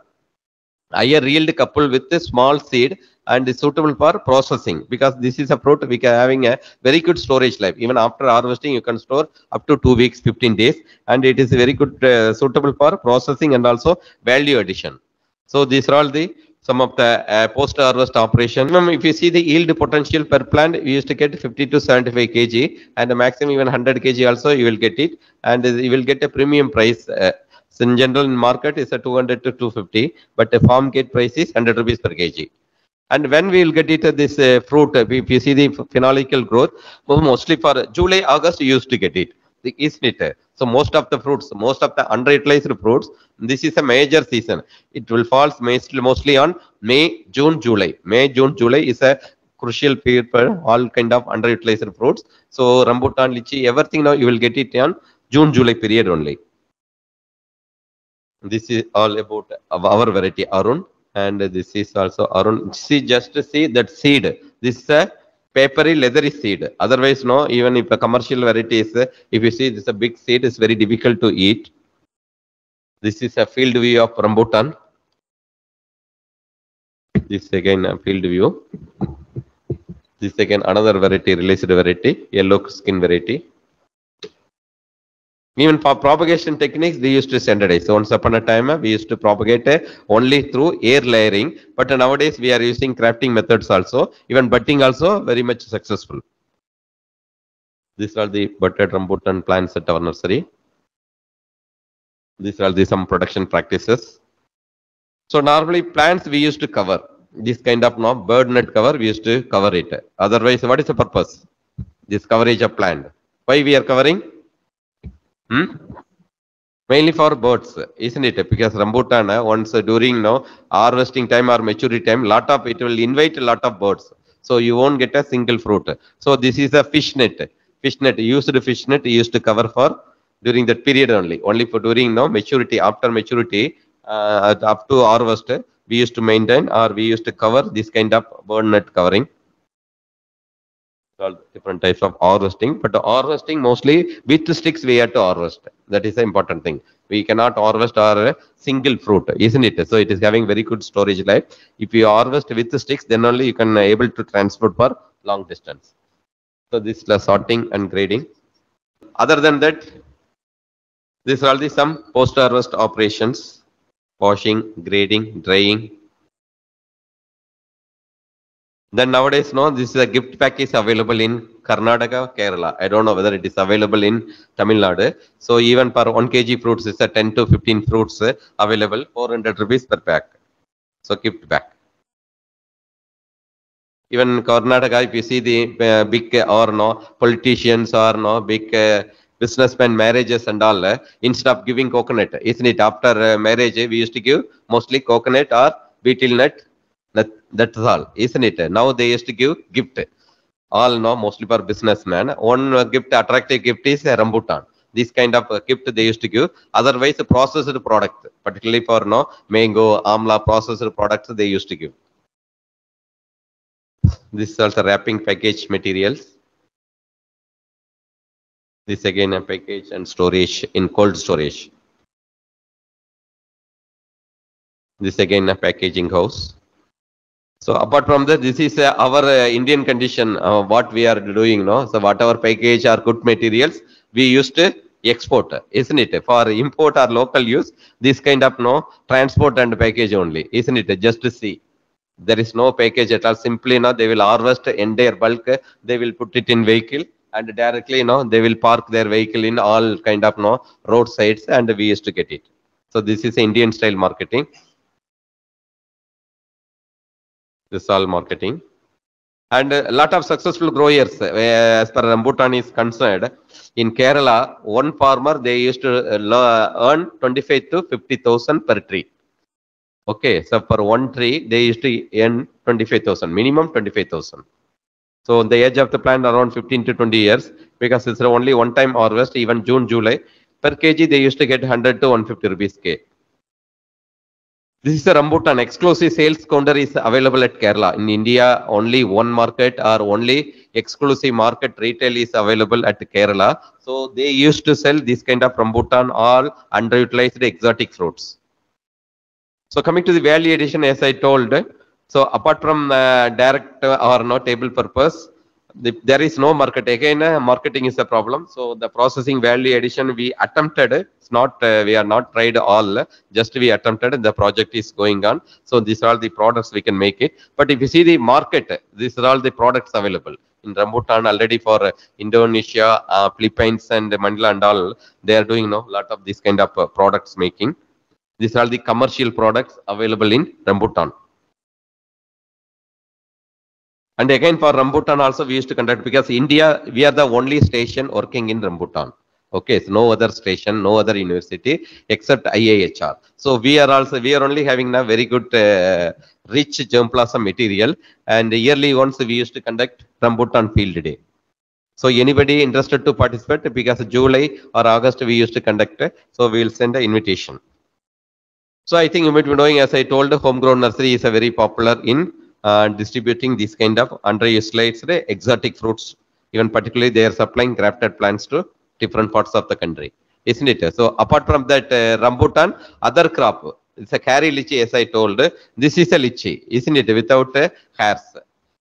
higher yield coupled with a small seed and is suitable for processing because this is a fruit we are having a very good storage life even after harvesting you can store up to 2 weeks 15 days and it is very good uh, suitable for processing and also value addition so these are all the some of the uh, post harvest operation. If you see the yield potential per plant, we used to get 50 to 75 kg and the maximum even 100 kg also you will get it and you will get a premium price. Uh, in general in market is a 200 to 250 but the farm gate price is 100 rupees per kg. And when we will get it, uh, this uh, fruit, uh, if you see the phenological growth, mostly for July, August, you used to get it isn't it? So most of the fruits, most of the underutilized fruits, this is a major season. It will fall mostly on May, June, July. May, June, July is a crucial period for all kind of underutilized fruits. So rambutan, lychee, everything now you will get it on June, July period only. This is all about our variety Arun and this is also Arun. See, just see that seed. This is a papery leathery seed. Otherwise, no, even if a commercial variety is, if you see this is a big seed, it's very difficult to eat. This is a field view of rambutan. This again a field view. This again another variety, released variety, yellow skin variety. Even for propagation techniques, they used to standardize. So once upon a time, we used to propagate only through air layering. But nowadays, we are using grafting methods also. Even budding also very much successful. These are the budded rambutan plants at our nursery. These are the some production practices. So normally plants we used to cover. This kind of no, bird net cover, we used to cover it. Otherwise, what is the purpose? This coverage of plant. Why we are covering? Hmm? Mainly for birds, isn't it? Because rambutan, once during now harvesting time or maturity time, lot of it will invite a lot of birds. So you won't get a single fruit. So this is a fish net. Fish net, used fish net used to cover for during that period only. Only for during now maturity, after maturity, uh, up to harvest, we used to maintain or we used to cover this kind of bird net covering called different types of harvesting but harvesting mostly with the sticks we have to harvest. That is the important thing. We cannot harvest our uh, single fruit isn't it? So it is having very good storage life. If you harvest with the sticks then only you can uh, able to transport for long distance. So this is the sorting and grading. Other than that these are all the some post harvest operations. Washing grading drying then nowadays, no, this is a gift package available in Karnataka, Kerala. I don't know whether it is available in Tamil Nadu. So even per 1 kg fruits, it's a 10 to 15 fruits available, 400 rupees per pack. So gift pack. Even Karnataka, if you see the uh, big uh, or no politicians or no big uh, businessmen marriages and all, uh, instead of giving coconut, isn't it? After uh, marriage, we used to give mostly coconut or betel nut that's all, isn't it? Now they used to give gift. All know, mostly for businessmen. One gift, attractive gift is a rambutan. This kind of gift they used to give. Otherwise, processed product, particularly for no mango, amla processed products they used to give. This is also wrapping package materials. This again a package and storage in cold storage. This again a packaging house. So apart from that, this is uh, our uh, Indian condition, uh, what we are doing, no? So whatever package or good materials, we used to export, isn't it? For import or local use, this kind of no transport and package only, isn't it? Just to see. There is no package at all. Simply, know, they will harvest entire bulk. They will put it in vehicle and directly, you know, they will park their vehicle in all kind of, know, roadsides and we used to get it. So this is Indian style marketing. This is all marketing. And a lot of successful growers, uh, as per Rambutan is concerned, in Kerala, one farmer, they used to uh, earn 25 to 50,000 per tree. Okay, so for one tree, they used to earn 25,000, minimum 25,000. So the age of the plant around 15 to 20 years, because it's only one time harvest, even June, July, per kg they used to get 100 to 150 rupees k. This is a rambutan exclusive sales counter is available at Kerala. In India, only one market or only exclusive market retail is available at Kerala. So they used to sell this kind of rambutan all underutilized exotic fruits. So coming to the value addition, as I told, so apart from uh, direct uh, or no table purpose, the, there is no market. Again, uh, marketing is a problem. So the processing value addition we attempted. It's not uh, we are not tried all. Just we attempted. The project is going on. So these are all the products we can make it. But if you see the market, these are all the products available in Rambutan already for uh, Indonesia, Philippines, and Manila and all. They are doing you know, lot of this kind of uh, products making. These are the commercial products available in Rambutan. And again for Rambutan also we used to conduct because India, we are the only station working in Rambutan. Okay, so no other station, no other university except IIHR. So we are also, we are only having a very good uh, rich germplasm material and yearly once we used to conduct Rambutan field day. So anybody interested to participate because July or August we used to conduct, so we will send an invitation. So I think you might be knowing, as I told, homegrown nursery is a very popular in uh, distributing this kind of underutilized exotic fruits. Even particularly, they are supplying grafted plants to different parts of the country, isn't it? So apart from that, uh, rambutan, other crop, it's a carry lychee, as I told. This is a lychee, isn't it? Without uh, hairs.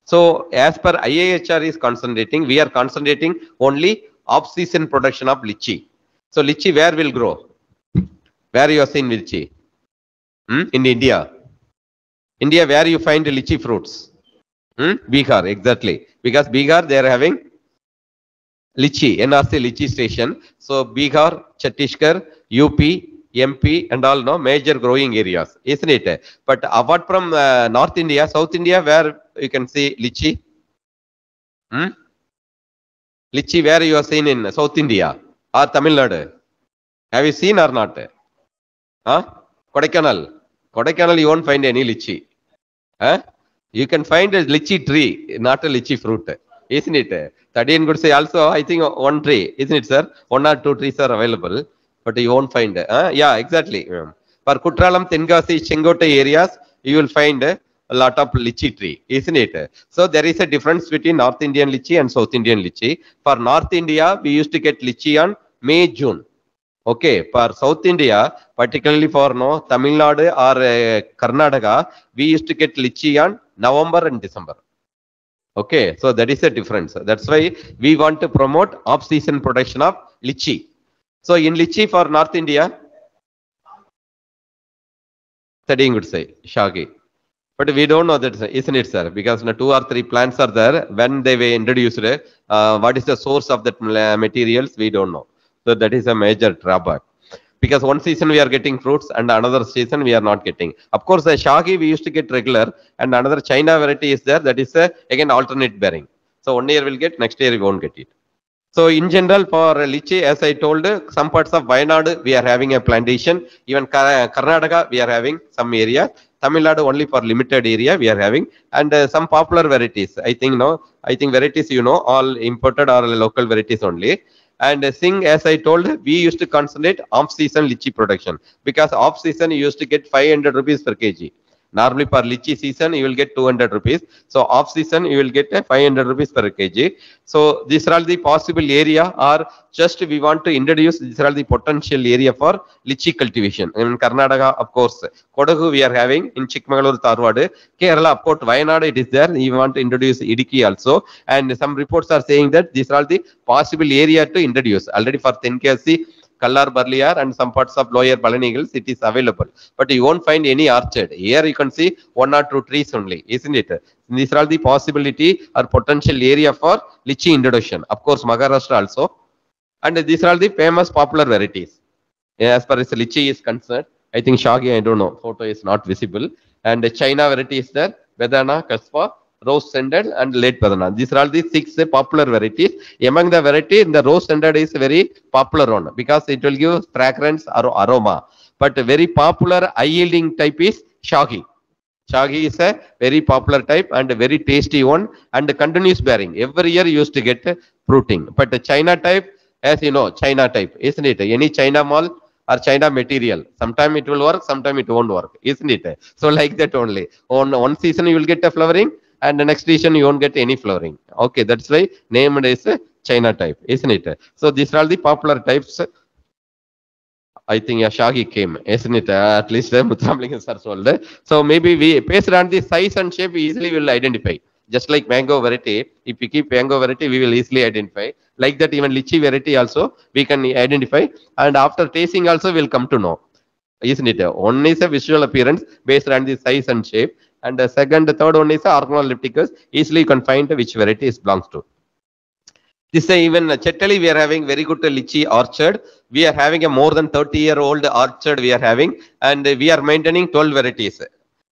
So as per IIHR is concentrating, we are concentrating only off-season production of lychee. So lychee where will grow? Where you are seeing lychee? Hmm? In India. India, where you find lychee fruits? Hmm? Bihar, exactly. Because Bihar, they are having lychee, NRC lychee station. So Bihar, Chhattisgarh, UP, MP, and all no major growing areas, isn't it? But apart from uh, North India, South India, where you can see lychee? Hmm? Lychee, where you are seen in South India or Tamil Nadu? Have you seen or not? Huh? Kodaikanal. Kodaikanal, you won't find any lychee. Huh? You can find a lychee tree, not a lychee fruit. Isn't it? Thadiyankudisai also, I think one tree, isn't it, sir? One or two trees are available, but you won't find. Huh? Yeah, exactly. Um, for Kutralam, Tenkasi, Chengote areas, you will find a lot of lychee tree, isn't it? So there is a difference between North Indian lychee and South Indian lychee. For North India, we used to get lychee on May, June. Okay, for South India, particularly for no Tamil Nadu or uh, Karnataka, we used to get lychee on November and December. Okay, so that is the difference. That's why we want to promote off-season production of lychee. So in lychee for North India, studying would say shaggy. But we don't know that, isn't it, sir? Because you two or three plants are there. When they were introduced, uh, what is the source of that materials? We don't know. So that is a major drawback. Because one season we are getting fruits and another season we are not getting. Of course, the shaggy we used to get regular and another China variety is there. That is a, again alternate bearing. So one year we'll get, next year we won't get it. So in general for lychee, as I told, some parts of Wayanad we are having a plantation. Even Karnataka we are having some area. Tamil Nadu only for limited area we are having and uh, some popular varieties. I think no, I think varieties you know all imported or local varieties only. And uh, Sing, as I told, we used to concentrate off-season lychee production because off-season you used to get 500 rupees per kg. Normally per lychee season you will get 200 rupees. So off season you will get 500 rupees per kg. So these are all the possible area or just we want to introduce these are all the potential area for lychee cultivation. In Karnataka of course, Kodagu we are having in Chikmagalur, Dharwad, Kerala of course it is there. We want to introduce Idukki also and some reports are saying that these are all the possible area to introduce. Already for Tenkasi, Kallar Burliar and some parts of lower Palani Hills, it is available. But you won't find any orchard. Here you can see one or two trees only, isn't it? These are the possibility or potential area for lychee introduction. Of course, Maharashtra also. And these are the famous popular varieties. As far as lychee is concerned, I think Shagi, I don't know, photo is not visible. And the China variety is there, Vedana, Kaspa, rose scented and late Vedana. These are all the six uh, popular varieties. Among the variety, the rose scented is very popular one because it will give fragrance or aroma. But very popular high yielding type is Shagi. Shagi is a very popular type and a very tasty one and continuous bearing. Every year you used to get fruiting. But the China type, as you know, China type, isn't it? Any China mall or China material. Sometime it will work, sometime it won't work, isn't it? So like that only. On one season you will get a flowering and the next season you won't get any flowering. Okay, that's why named is a China type, isn't it? So these are all the popular types. I think yeah, Shagi came, isn't it? Uh, at least uh, Muthamlingan sir told. So maybe we based on the size and shape, easily will identify. Just like mango variety, if we keep mango variety, we will easily identify. Like that, even lychee variety also we can identify. And after tasting also, we'll come to know. Isn't it? One is a visual appearance based on the size and shape. And the second, the third one is organolepticus. Easily you can find which variety it belongs to. This is even uh, Chettali, we are having very good uh, lychee orchard. We are having a more than 30 year old orchard we are having and uh, we are maintaining 12 varieties.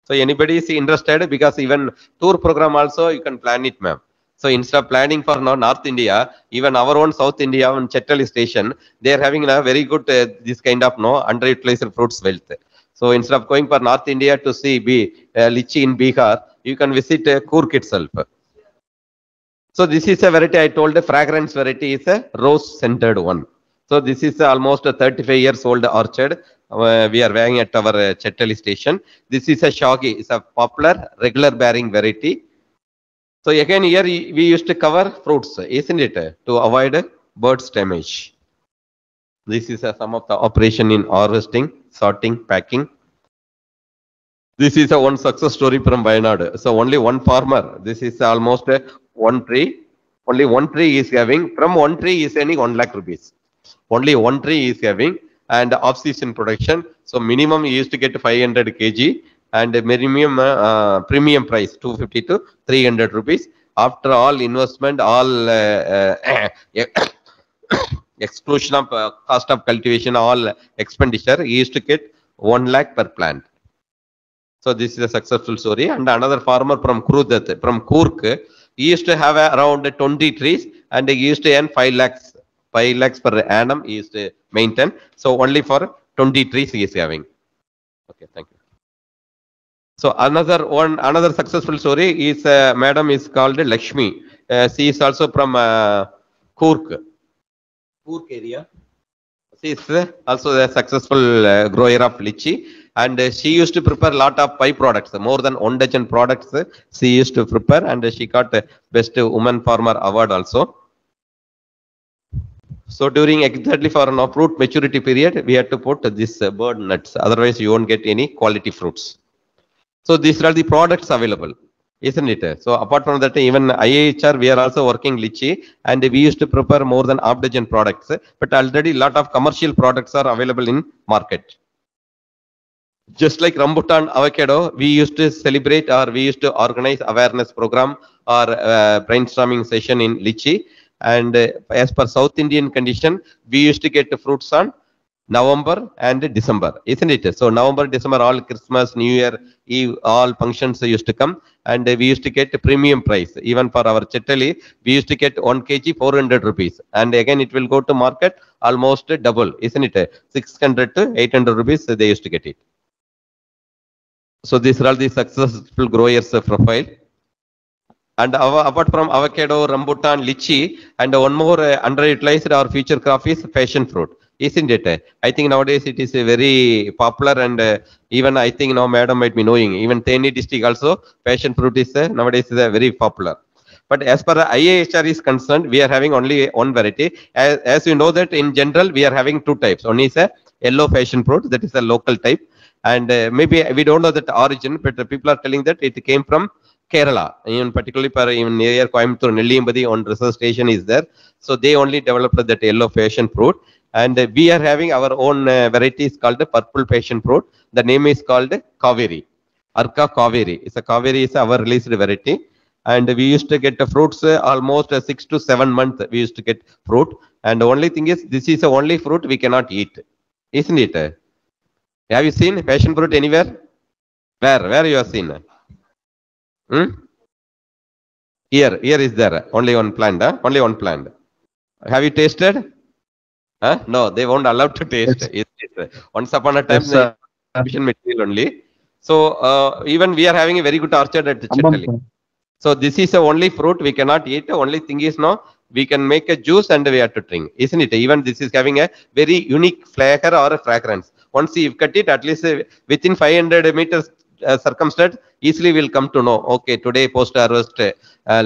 So anybody is interested because even tour program also you can plan it ma'am. So instead of planning for now North India, even our own South India on Chettali station, they are having a very good uh, this kind of no underutilized fruits wealth. So instead of going for North India to see B, uh, lychee in Bihar, you can visit uh, Coorg itself. So this is a variety I told the fragrance variety is a rose scented one. So this is almost a 35 years old orchard. Uh, we are weighing at our uh, station. This is a Shagi. It's a popular regular bearing variety. So again here we used to cover fruits, isn't it? To avoid birds damage. This is uh, some of the operation in harvesting, sorting, packing. This is a one success story from Wayanad. So only one farmer. This is almost one tree. Only one tree is having. From one tree is earning one lakh rupees. Only one tree is having and off-season production. So minimum you used to get 500 kg and minimum uh, premium price 250 to 300 rupees. After all investment, all uh, uh, exclusion of uh, cost of cultivation, all expenditure, he used to get 1 lakh per plant. So this is a successful story. And another farmer from Kurudat, from Coorg, he used to have around 20 trees and he used to earn 5 lakhs, 5 lakhs per annum he used to maintain. So only for 20 trees he is having. Okay, thank you. So another one, another successful story is uh, madam is called Lakshmi. Uh, she is also from uh, Coorg. Coorg area. She is also a successful uh, grower of lychee and uh, she used to prepare a lot of pie products, more than one dozen products uh, she used to prepare and uh, she got uh, best woman farmer award also. So during exactly for an fruit maturity period, we had to put this bird nuts. Otherwise, you won't get any quality fruits. So these are the products available, isn't it? So apart from that, even IIHR, we are also working lychee and we used to prepare more than half dozen products. But already lot of commercial products are available in market. Just like rambutan avocado, we used to celebrate or we used to organize awareness program or uh, brainstorming session in lychee. And uh, as per South Indian condition, we used to get fruits on November and December, isn't it? So November, December, all Christmas, New Year, Eve, all functions used to come, and we used to get a premium price. Even for our Chettali, we used to get one kg 400 rupees, and again it will go to market almost double, isn't it? 600 to 800 rupees they used to get it. So these are all the successful growers profile. And our, apart from avocado, rambutan, lychee, and one more uh, underutilized or future crop is passion fruit, isn't it? I think nowadays it is a very popular and uh, even I think now madam might be knowing, even Theni district also, passion fruit is uh, nowadays is uh, very popular. But as as IIHR is concerned, we are having only one variety. As, as you know that in general, we are having two types. One is a yellow passion fruit, that is a local type. And uh, maybe we don't know that origin, but people are telling that it came from Kerala, even particularly for even near Coimbatore, Nelliyambadi on research station is there. So they only developed that yellow passion fruit. And we are having our own uh, varieties called the purple passion fruit. The name is called Kaveri. Arka Kaveri. It's a Kaveri is our released variety. And we used to get the fruits uh, almost uh, six to seven months. We used to get fruit. And the only thing is, this is the only fruit we cannot eat. Isn't it? Have you seen passion fruit anywhere? Where? Where you have seen? Hmm? Here, here is there. Only one plant. Huh? Only one plant. Have you tasted? Huh? No, they won't allow to taste. Yes. It's, it's, once upon a time, Yes, material only. So uh, even we are having a very good orchard at Chettali. So this is the only fruit we cannot eat. The only thing is no, we can make a juice and we have to drink, isn't it? Even this is having a very unique flavor or a fragrance. Once you cut it, at least uh, within 500 meters uh, circumstance, easily will come to know. Okay, today post harvest uh,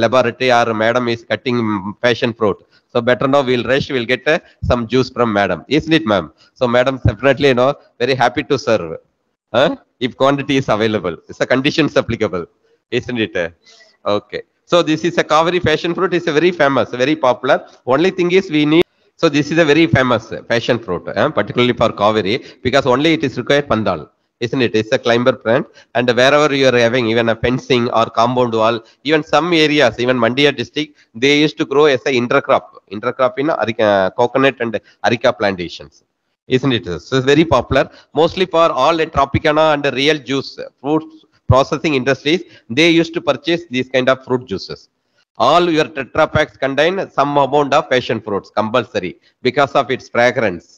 laboratory or madam is cutting passion fruit. So better now we'll rush. We'll get uh, some juice from madam, isn't it, ma'am? So madam definitely, you know, very happy to serve. Huh? If quantity is available, it's a conditions applicable, isn't it? Okay. So this is a Kaveri passion fruit. It's a very famous, very popular. Only thing is we need. So this is a very famous passion fruit, uh, particularly for Kaveri, because only it is required pandal, isn't it? It's a climber plant, and wherever you are having even a fencing or compound wall, even some areas, even Mandya district, they used to grow as a intercrop, intercrop in Areca, uh, coconut and areca plantations isn't it? So it's very popular, mostly for all the Tropicana and the real juice fruits processing industries. They used to purchase these kind of fruit juices. All your Tetra packs contain some amount of passion fruits compulsory because of its fragrance.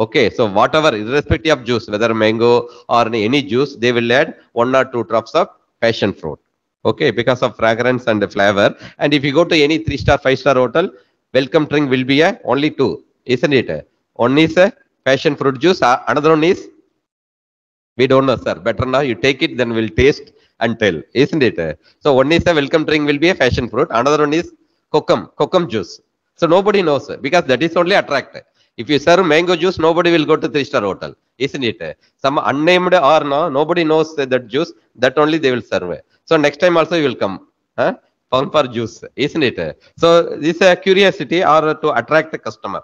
Okay, so whatever, irrespective of juice, whether mango or any juice, they will add one or two drops of passion fruit. Okay, because of fragrance and the flavor. And if you go to any three star, five star hotel, welcome drink will be a only two, isn't it? One is a passion fruit juice, another one is we don't know, sir. Better now you take it, then we'll taste and tell, isn't it? So one is a welcome drink will be a passion fruit, another one is kokum, kokum juice. So nobody knows because that is only attract. If you serve mango juice, nobody will go to three star hotel, isn't it? Some unnamed or no, nobody knows that juice. That only they will serve. So next time also you will come, huh? For juice, isn't it? So this is a curiosity or to attract the customer.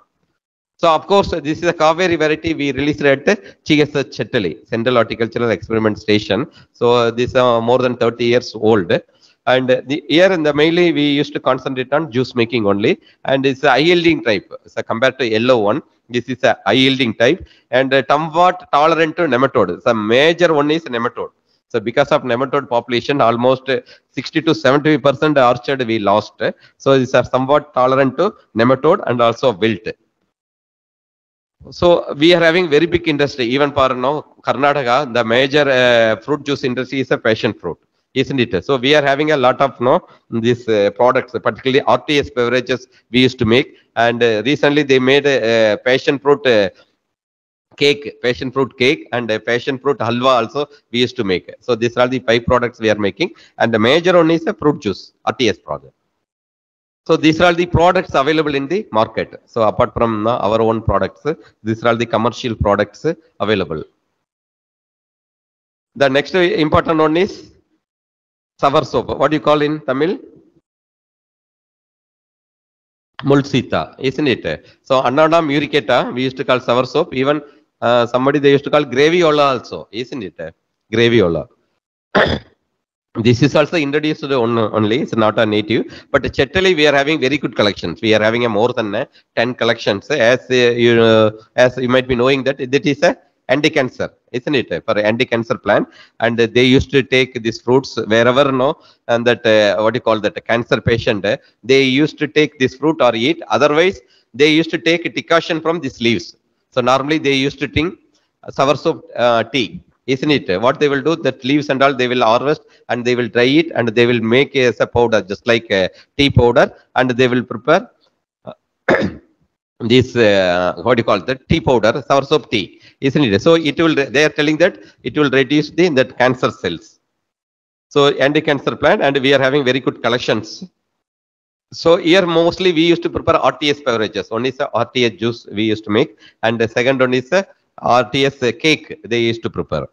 So of course, this is a Kaveri variety we released at CSH Chettali, Central Horticultural Experiment Station. So uh, this is uh, more than 30 years old. And the here in the mainly we used to concentrate on juice making only. And it's a high yielding type. So compared to yellow one, this is a high yielding type and uh, somewhat tolerant to nematode. The major one is nematode. So because of nematode population, almost uh, 60 to 70 percent orchard we lost. So these are somewhat tolerant to nematode and also wilt. So we are having very big industry. Even for now, Karnataka, the major uh, fruit juice industry is a passion fruit, isn't it? So we are having a lot of no these uh, products, particularly RTS beverages we used to make. And uh, recently they made a, a passion fruit uh, cake, passion fruit cake, and a passion fruit halwa also we used to make. So these are the five products we are making. And the major one is a fruit juice, RTS project. So these are the products available in the market. So apart from uh, our own products, uh, these are the commercial products available. The next important one is soursop. What do you call in Tamil? Mulsita, isn't it? So Annona muricata, we used to call soursop. Even uh, somebody they used to call graviola also, isn't it? Graviola. This is also introduced on, only, it's not a native. But Chettali, we are having very good collections. We are having a more than uh, 10 collections. As you uh, as you might be knowing that that is a anti-cancer, isn't it? For anti-cancer plan And they used to take these fruits wherever, no, and that, uh, what you call that, cancer patient, uh, they used to take this fruit or eat. Otherwise, they used to take a decoction from these leaves. So normally they used to drink soursop uh, tea isn't it? What they will do, that leaves and all, they will harvest and they will dry it and they will make as a powder, just like a tea powder, and they will prepare uh, this, uh, what do you call it, tea powder, soursop tea, isn't it? So it will, they are telling that it will reduce the that cancer cells. So anti-cancer plant, and we are having very good collections. So here mostly we used to prepare RTS beverages. One is a RTS juice we used to make, and the second one is a RTS cake they used to prepare.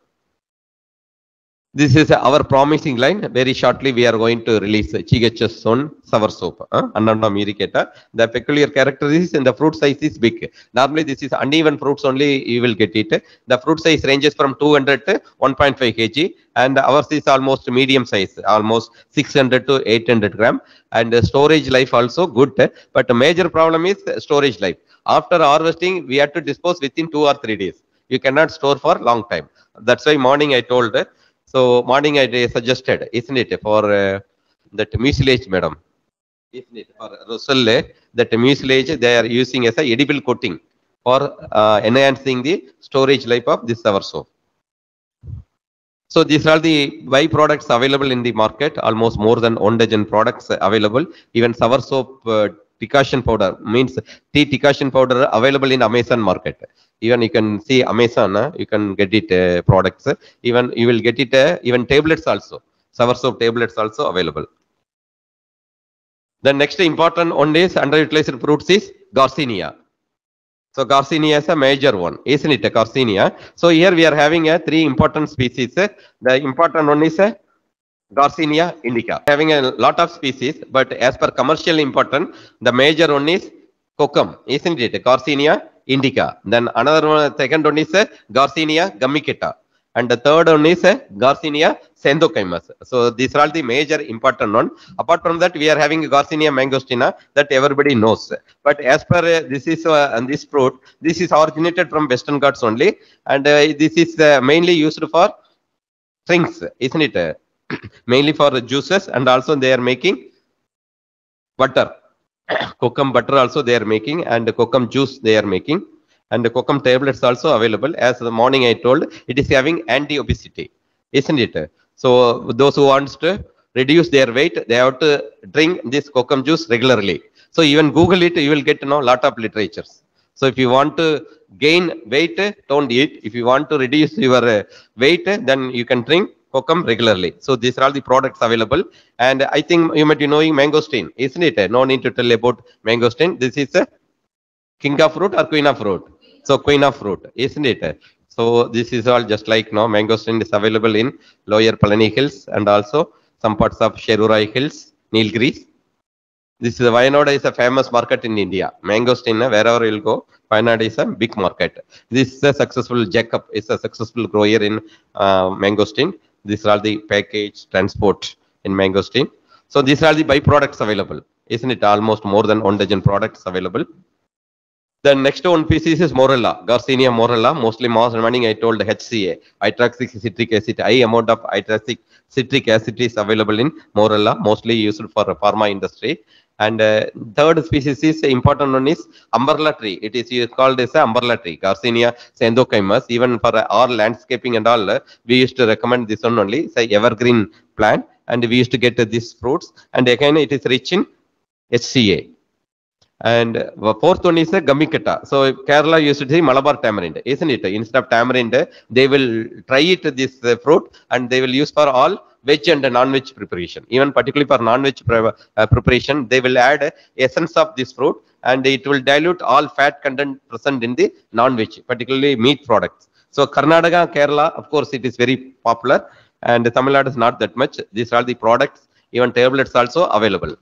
This is our promising line. Very shortly, we are going to release GHS on soursop. Uh, muricata. The peculiar character is in the fruit size is big. Normally, this is uneven fruits only you will get it. The fruit size ranges from 200 to 1.5 kg and ours is almost medium size, almost 600 to 800 gram. And the storage life also good. But the major problem is storage life. After harvesting, we have to dispose within two or three days. You cannot store for long time. That's why morning I told so morning I suggested, isn't it, for uh, that mucilage, madam? Isn't it for Roselle that mucilage they are using as a edible coating for uh, enhancing the storage life of this soursop. So these are the byproducts available in the market. Almost more than one dozen products available. Even sour soap uh, decoction powder means tea decoction powder available in Amazon market. Even you can see Amazon, uh, you can get it uh, products. Even you will get it uh, even tablets also. Soursop tablets also available. The next important one is underutilized fruits is Garcinia. So Garcinia is a major one, isn't it? Garcinia. So here we are having a three important species. The important one is a Garcinia indica. Having a lot of species, but as per commercial important, the major one is Kokum, isn't it? Garcinia indica. Then another one, second one is Garcinia gummi-gutta. And the third one is Garcinia xanthochymus. So these are all the major important one. Apart from that, we are having Garcinia mangostana that everybody knows. But as per uh, this is uh, and this fruit, this is originated from Western Ghats only, and uh, this is uh, mainly used for drinks, isn't it? mainly for the juices, and also they are making butter. Kokum butter also they are making, and kokum juice they are making and the kokum tablets also available. As the morning I told, it is having anti-obesity, isn't it? So those who wants to reduce their weight, they have to drink this kokum juice regularly. So even Google it, you will get to know lot of literatures. So if you want to gain weight, don't eat. If you want to reduce your uh, weight, then you can drink kokum regularly. So these are all the products available. And I think you might be knowing mangosteen, isn't it? No need to tell about mangosteen. This is a king of fruit or queen of fruit. So queen of fruit, isn't it? So this is all just like no mangosteen is available in lower Palani Hills and also some parts of Shevaroy Hills, Nilgiris. This is Wayanad is a famous market in India. Mangosteen, wherever you'll go, Wayanad is a big market. This is a successful Jacob is a successful grower in uh, mangosteen. These are the package transport in mangosteen. So these are the byproducts available, isn't it? Almost more than one dozen products available. The next one species is Morella, Garcinia morella. Mostly mass remaining, I told HCA, hydroxy citric acid. High amount of hydroxy citric acid is available in Morella, mostly used for pharma industry. And uh, third species is important one is umbrella tree. It is called as umbrella tree, Garcinia xanthochymus. Even for our landscaping and all, we used to recommend this one only. say evergreen plant, and we used to get these fruits. And again, it is rich in HCA. And the fourth one is a gummi-gutta. So Kerala used to say Malabar tamarind, isn't it? Instead of tamarind, they will try it this uh, fruit and they will use for all veg and non-veg preparation. Even particularly for non-veg uh, preparation, they will add essence of this fruit and it will dilute all fat content present in the non-veg, particularly meat products. So Karnataka, Kerala, of course, it is very popular and Tamil Nadu is not that much. These are the products, even tablets also available.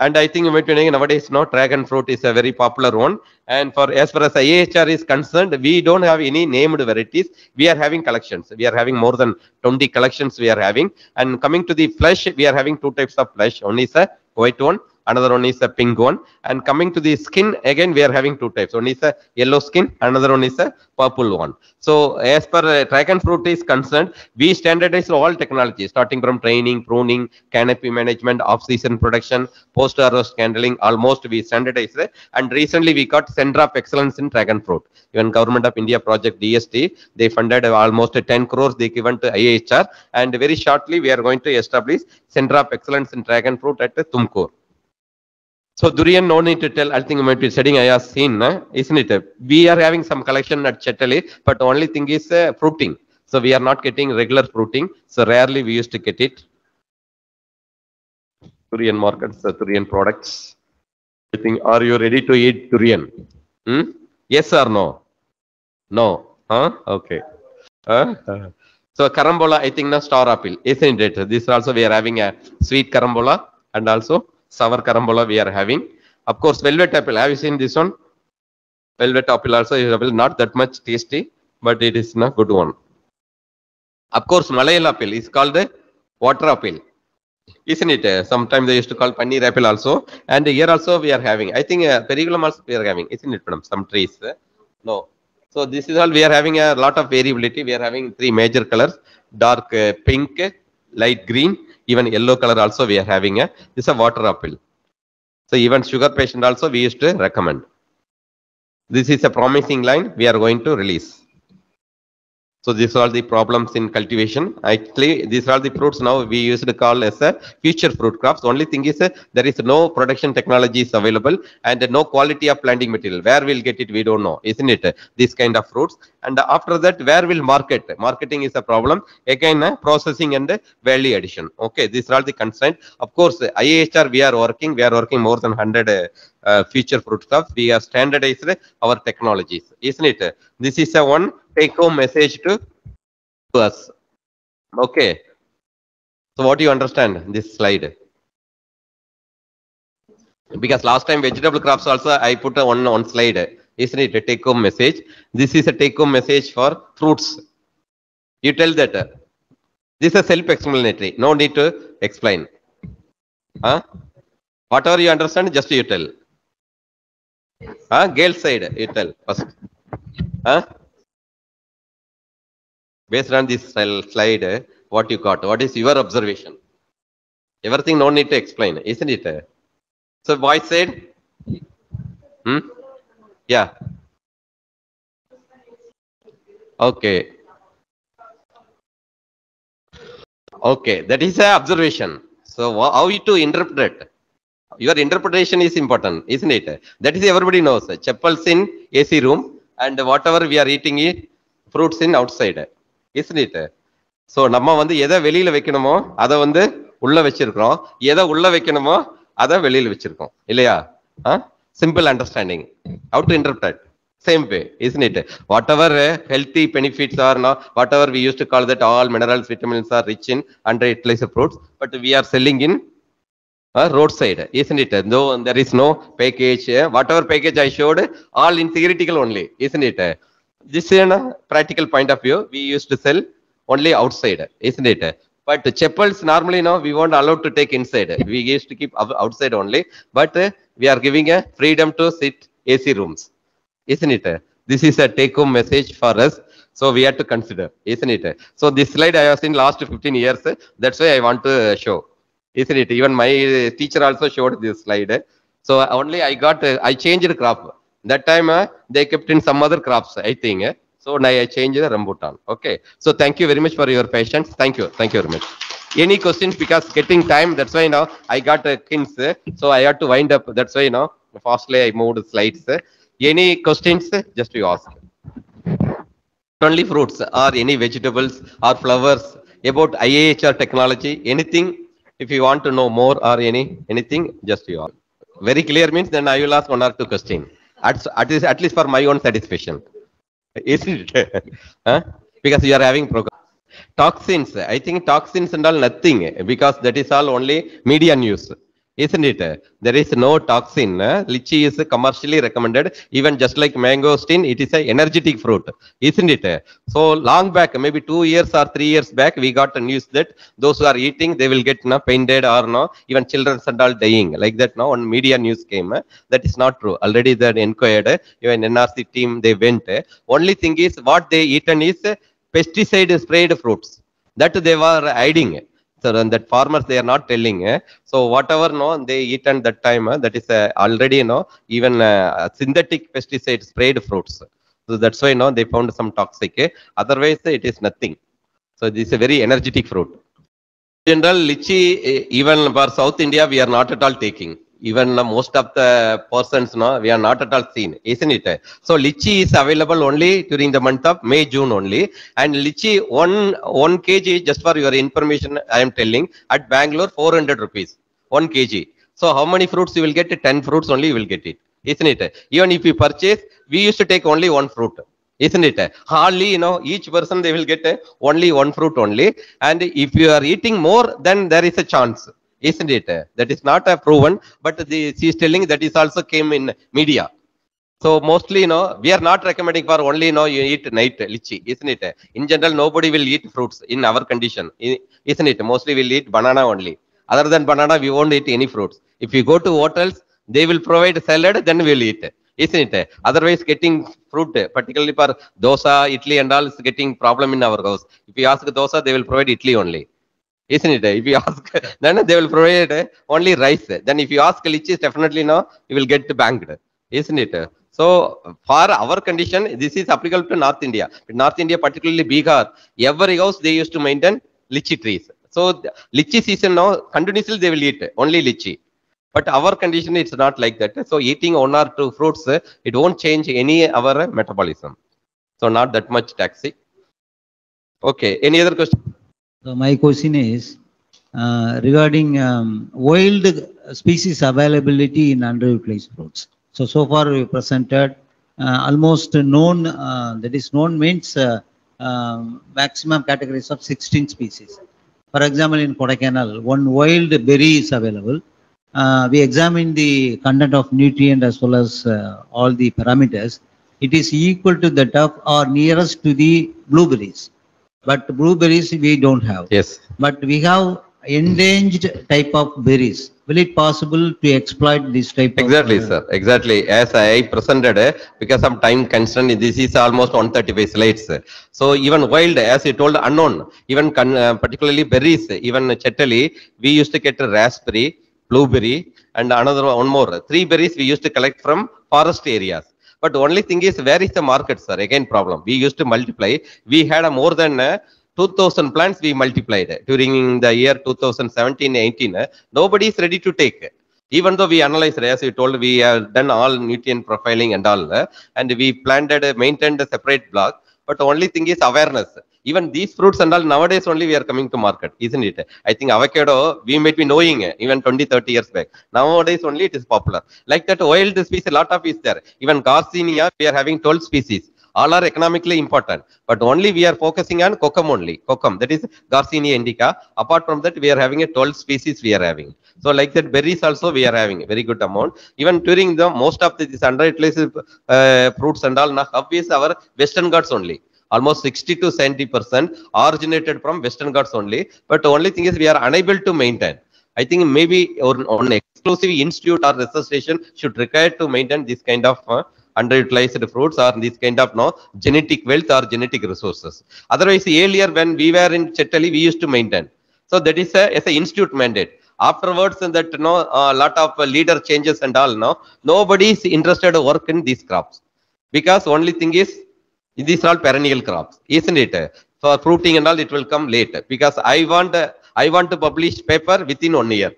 And I think nowadays, no, dragon fruit is a very popular one. And for as far as IIHR is concerned, we don't have any named varieties. We are having collections. We are having more than 20 collections we are having. And coming to the flesh, we are having two types of flesh. One is a white one another one is a pink one. And coming to the skin again we are having two types. One is a yellow skin another one is a purple one. So as per uh, dragon fruit is concerned we standardize all technologies starting from training pruning canopy management off season production post harvest handling almost we standardize it. And recently we got center of excellence in dragon fruit. Even government of india project dst they funded almost 10 crores they given to ihr and very shortly we are going to establish center of excellence in dragon fruit at tumkur so durian, no need to tell. Be studying I have seen, isn't it? We are having some collection at Chettali, but only thing is uh, fruiting. So we are not getting regular fruiting. So rarely we used to get it. Durian markets, the durian products. I think, are you ready to eat durian? Hmm? Yes or no? No. Huh? Okay. Huh? So carambola, I think now star apple, isn't it? This also we are having a sweet carambola and also sour carambola we are having. Of course, velvet apple. Have you seen this one? Velvet apple also is not that much tasty, but it is a good one. Of course, Malayan apple is called the water apple. Isn't it? Sometimes they used to call paneer apple also. And here also we are having. I think uh, Periyakulam also we are having. Isn't it? Some trees. No. So this is all we are having a lot of variability. We are having three major colors: dark uh, pink, light green, even yellow color also we are having. A, this is a water apple. So even sugar patient also we used to recommend. This is a promising line we are going to release. So these are the problems in cultivation. Actually, these are the fruits now we used to call as a future fruit crops. Only thing is uh, there is no production technologies available and no quality of planting material. Where we'll get it, we don't know, isn't it? These kind of fruits. And after that, where will market? Marketing is a problem. Again, uh, processing and uh, value addition. Okay, these are the constraint. Of course, uh, IIHR we are working. We are working more than 100 uh, uh, future fruit crops. We have standardized our technologies, isn't it? This is a one take home message to, to us. Okay. So what do you understand this slide? Because last time vegetable crops also I put a one on slide. Isn't it a take home message? This is a take home message for fruits. You tell that. This is self-explanatory. No need to explain. Huh? Whatever you understand, just you tell. Huh? Girl side, you tell first. Huh? Based on this slide, what you got? What is your observation? Everything no need to explain, isn't it? So boy said, hmm? Yeah. Okay. Okay, that is a observation. So how you to interpret? Your interpretation is important, isn't it? That is everybody knows. Chapels in AC room and whatever we are eating it, fruits in outside. Isn't it so நம்ம வந்து எதை வெளியில வைக்கணுமோ அதை வந்து உள்ள வச்சிருக்கிறோம். எதை உள்ள வைக்கணுமோ அதை வெளியில வச்சிருக்கோம். இல்லையா? Simple understanding how to interpret same way isn't it whatever healthy benefits are நா whatever we use to call that all minerals vitamins are rich in underutilised fruits but we are selling in road side isn't it though there is no package whatever package I should all in சிகிரிட்டிகள் only isn't it this is a practical point of view we used to sell only outside isn't it but chapels normally now we weren't allowed to take inside we used to keep outside only but uh, we are giving a freedom to sit ac rooms isn't it? This is a take home message for us. So we have to consider, isn't it? So this slide I have seen last 15 years. That's why I want to show, isn't it? Even my teacher also showed this slide. So only I got, I changed the crop. That time uh, they kept in some other crops, I think. So now I changed the rambutan. Okay. So thank you very much for your patience. Thank you. Thank you very much. Any questions? Because getting time, that's why now I got uh, hints. So I had to wind up. That's why now fastly I moved slides. Any questions? Just you ask. Only fruits or any vegetables or flowers about IIHR technology, anything, if you want to know more or any, anything, just you ask. Very clear means then I will ask one or two questions. At, at, least, at least for my own satisfaction. Isn't it? huh? Because you are having program. Toxins, I think toxins and all nothing because that is all only media news. Isn't it? There is no toxin. Lychee is commercially recommended. Even just like mangosteen, it is a energetic fruit. Isn't it? So long back, maybe two years or three years back, we got a news that those who are eating, they will get no, painted or no, even children and all dying. Like that now, on media news came. That is not true. Already they inquired. Even NRC team, they went. Only thing is what they eaten is pesticide sprayed fruits. That they were hiding. So then that farmers they are not telling. eh. So whatever no they eaten that time eh, that is uh, already you know even synthetic pesticide sprayed fruits. So that's why no they found some toxic. eh. Otherwise it is nothing. So this is a very energetic fruit. General lychee eh, even for South India we are not at all taking. Even most of the persons no we are not at all seen, isn't it? So lychee is available only during the month of May June only. And lychee one one kg just for your information I am telling at Bangalore 400 rupees one kg. So how many fruits you will get? 10 fruits only you will get it, isn't it? Even if you purchase, we used to take only one fruit. isn't it? Hardly, you know, each person they will get only one fruit only. And if you are eating more, then there is a chance, isn't it? That is not a proven, but the, she is telling that is also came in media. So mostly, you know, we are not recommending for only, you know, you eat night lychee, isn't it? In general, nobody will eat fruits in our condition, isn't it? Mostly we'll eat banana only. Other than banana, we won't eat any fruits. If you go to hotels, they will provide salad, then we'll eat, isn't it? Otherwise, getting fruit, particularly for dosa, idli and all, is getting problem in our house. If you ask dosa, they will provide idli only. Isn't it? If you ask, then they will provide uh, only rice. Then if you ask lychee, definitely no, you will get banged. Isn't it? So for our condition, this is applicable to North India. North India, particularly Bihar, every house they used to maintain lychee trees. So lychee season now, continuously they will eat only lychee. But our condition, it's not like that. So eating one or two fruits, it won't change any our metabolism. So not that much taxi. Okay. Any other question? So my question is uh, regarding um, wild species availability in underutilized fruits. So, so far we presented uh, almost known, uh, that is known means uh, um, maximum categories of 16 species. For example, in Kodaikanal, one wild berry is available. Uh, we examine the content of nutrient as well as uh, all the parameters. It is equal to that of or nearest to the blueberries. But blueberries we don't have. Yes. But we have endangered type of berries. Will it possible to exploit this type Exactly, of? uh, sir. Exactly. As I presented, uh, because of time constraint, this is almost 135 slides. So even wild, as you told, unknown, even uh, particularly berries, even Chettali, we used to get a raspberry, blueberry, and another one more. Three berries we used to collect from forest areas. But the only thing is, where is the market, sir? Again, problem. We used to multiply. We had a more than uh, 2000 plants we multiplied during the year 2017-18. uh, Nobody is ready to take. It. Even though we analyzed, as you told, we have done all nutrient profiling and all, and we planted, maintained a separate block. But the only thing is awareness. Even these fruits and all nowadays only we are coming to market, isn't it? I think avocado we might be knowing even 20, 30 years back. Nowadays only it is popular. Like that wild species, a lot of is there. Even Garcinia, we are having 12 species. All are economically important, but only we are focusing on kokum only. Kokum, that is Garcinia indica. Apart from that, we are having a 12 species we are having. So like that, berries also we are having a very good amount. Even during the most of the, this underutilized uh, fruits and all, now our Western Ghats only. Almost 60 to 70 percent originated from Western Ghats only. But only thing is we are unable to maintain. I think maybe on, on exclusive institute or research station should require to maintain this kind of uh, underutilized fruits or this kind of no genetic wealth or genetic resources. Otherwise, earlier when we were in Chettali, we used to maintain. So that is a, a institute mandate. Afterwards, in that you know, a lot of uh, leader changes and all. No, nobody is interested to work in these crops because only thing is these are all perennial crops, isn't it? For fruiting and all, it will come later because I want I want to publish paper within one year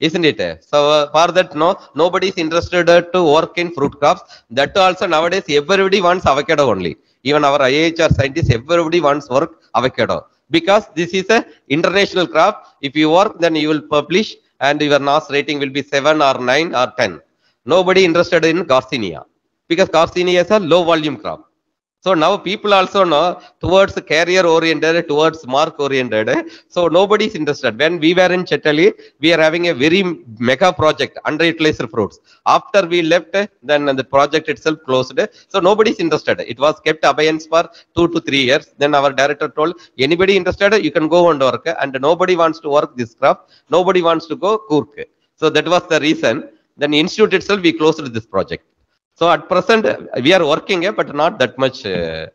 isn't it? So uh, for that, no, nobody is interested to work in fruit crops. That also nowadays everybody wants avocado only. Even our IIHR scientists, everybody wants work avocado because this is a international crop. If you work, then you will publish, and your NAAS rating will be seven or nine or ten. Nobody interested in Garcinia because Garcinia is a low volume crop. So now people also know towards career oriented, towards mark oriented. So nobody is interested. When we were in Chettali, we are having a very mega project, underutilized fruits. After we left, then the project itself closed. So nobody is interested. It was kept abeyance for two to three years. Then our director told, anybody interested, you can go and work. And nobody wants to work this craft. Nobody wants to go Coorg. So that was the reason. Then institute itself, we closed this project. So at present, we are working, uh, but not that much uh,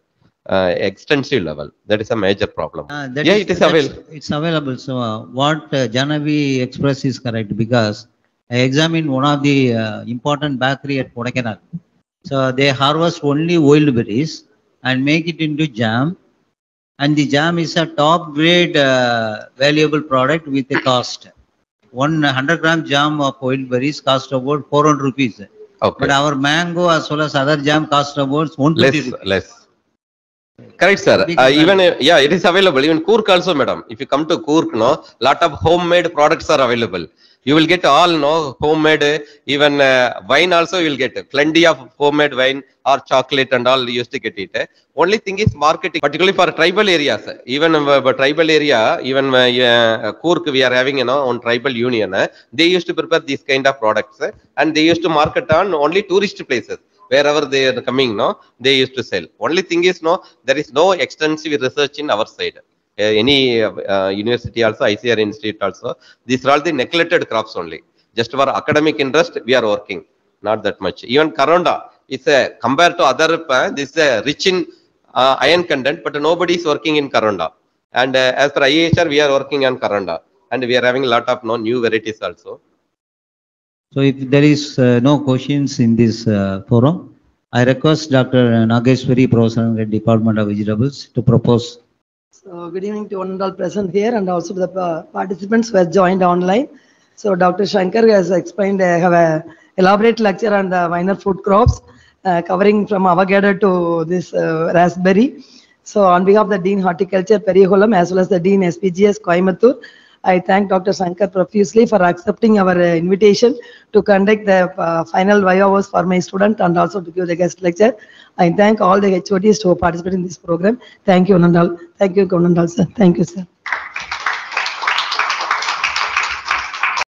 uh, extensive level. That is a major problem. Uh, that yeah, it is available. It's available. So uh, what uh, Janavi express is correct because I examined one of the uh, important bakery at Kodaikanal. So they harvest only wild berries and make it into jam. And the jam is a top grade uh, valuable product with a cost. One 100 gram jam of wild berries cost about 400 rupees. Okay. But our mango as well as other jam cost about 150 less, less. Correct, sir. Uh, even uh, yeah, it is available. Even Kurk also, madam. If you come to Kurk, no, lot of homemade products are available. You will get all no homemade, even uh, wine also you will get plenty of homemade wine or chocolate and all used to get it. Only thing is marketing, particularly for tribal areas. Even uh, tribal area, even uh, uh, we are having you know on tribal union. uh, They used to prepare these kind of products uh, and they used to market on only tourist places wherever they are coming. No, they used to sell. Only thing is no, there is no extensive research in our side. Uh, any uh, university also, ICR institute also. These are all the neglected crops only. Just for academic interest, we are working. Not that much. Even Karonda, it's a compared to other, uh, this is a rich in iron content, but nobody is working in Karonda. And as for IIHR, we are working on Karonda, and we are having a lot of no new varieties also. So if there is uh, no questions in this uh, forum, I request Dr. Nageshwari, Professor in the Department of Vegetables, to propose. So good evening to one and all present here and also to the uh, participants who have joined online. So Dr. Sankar has explained, I have a elaborate lecture on the minor food crops uh, covering from avocado to this uh, raspberry. So on behalf of the Dean Horticulture Periyakulam as well as the Dean SPGS Coimbatore, I thank Dr. Sankar profusely for accepting our uh, invitation to conduct the uh, final viva for my student and also to give the guest lecture. I thank all the HODs who participate in this program. Thank you, Nandal. Thank you, Nandal, sir. Thank you, sir.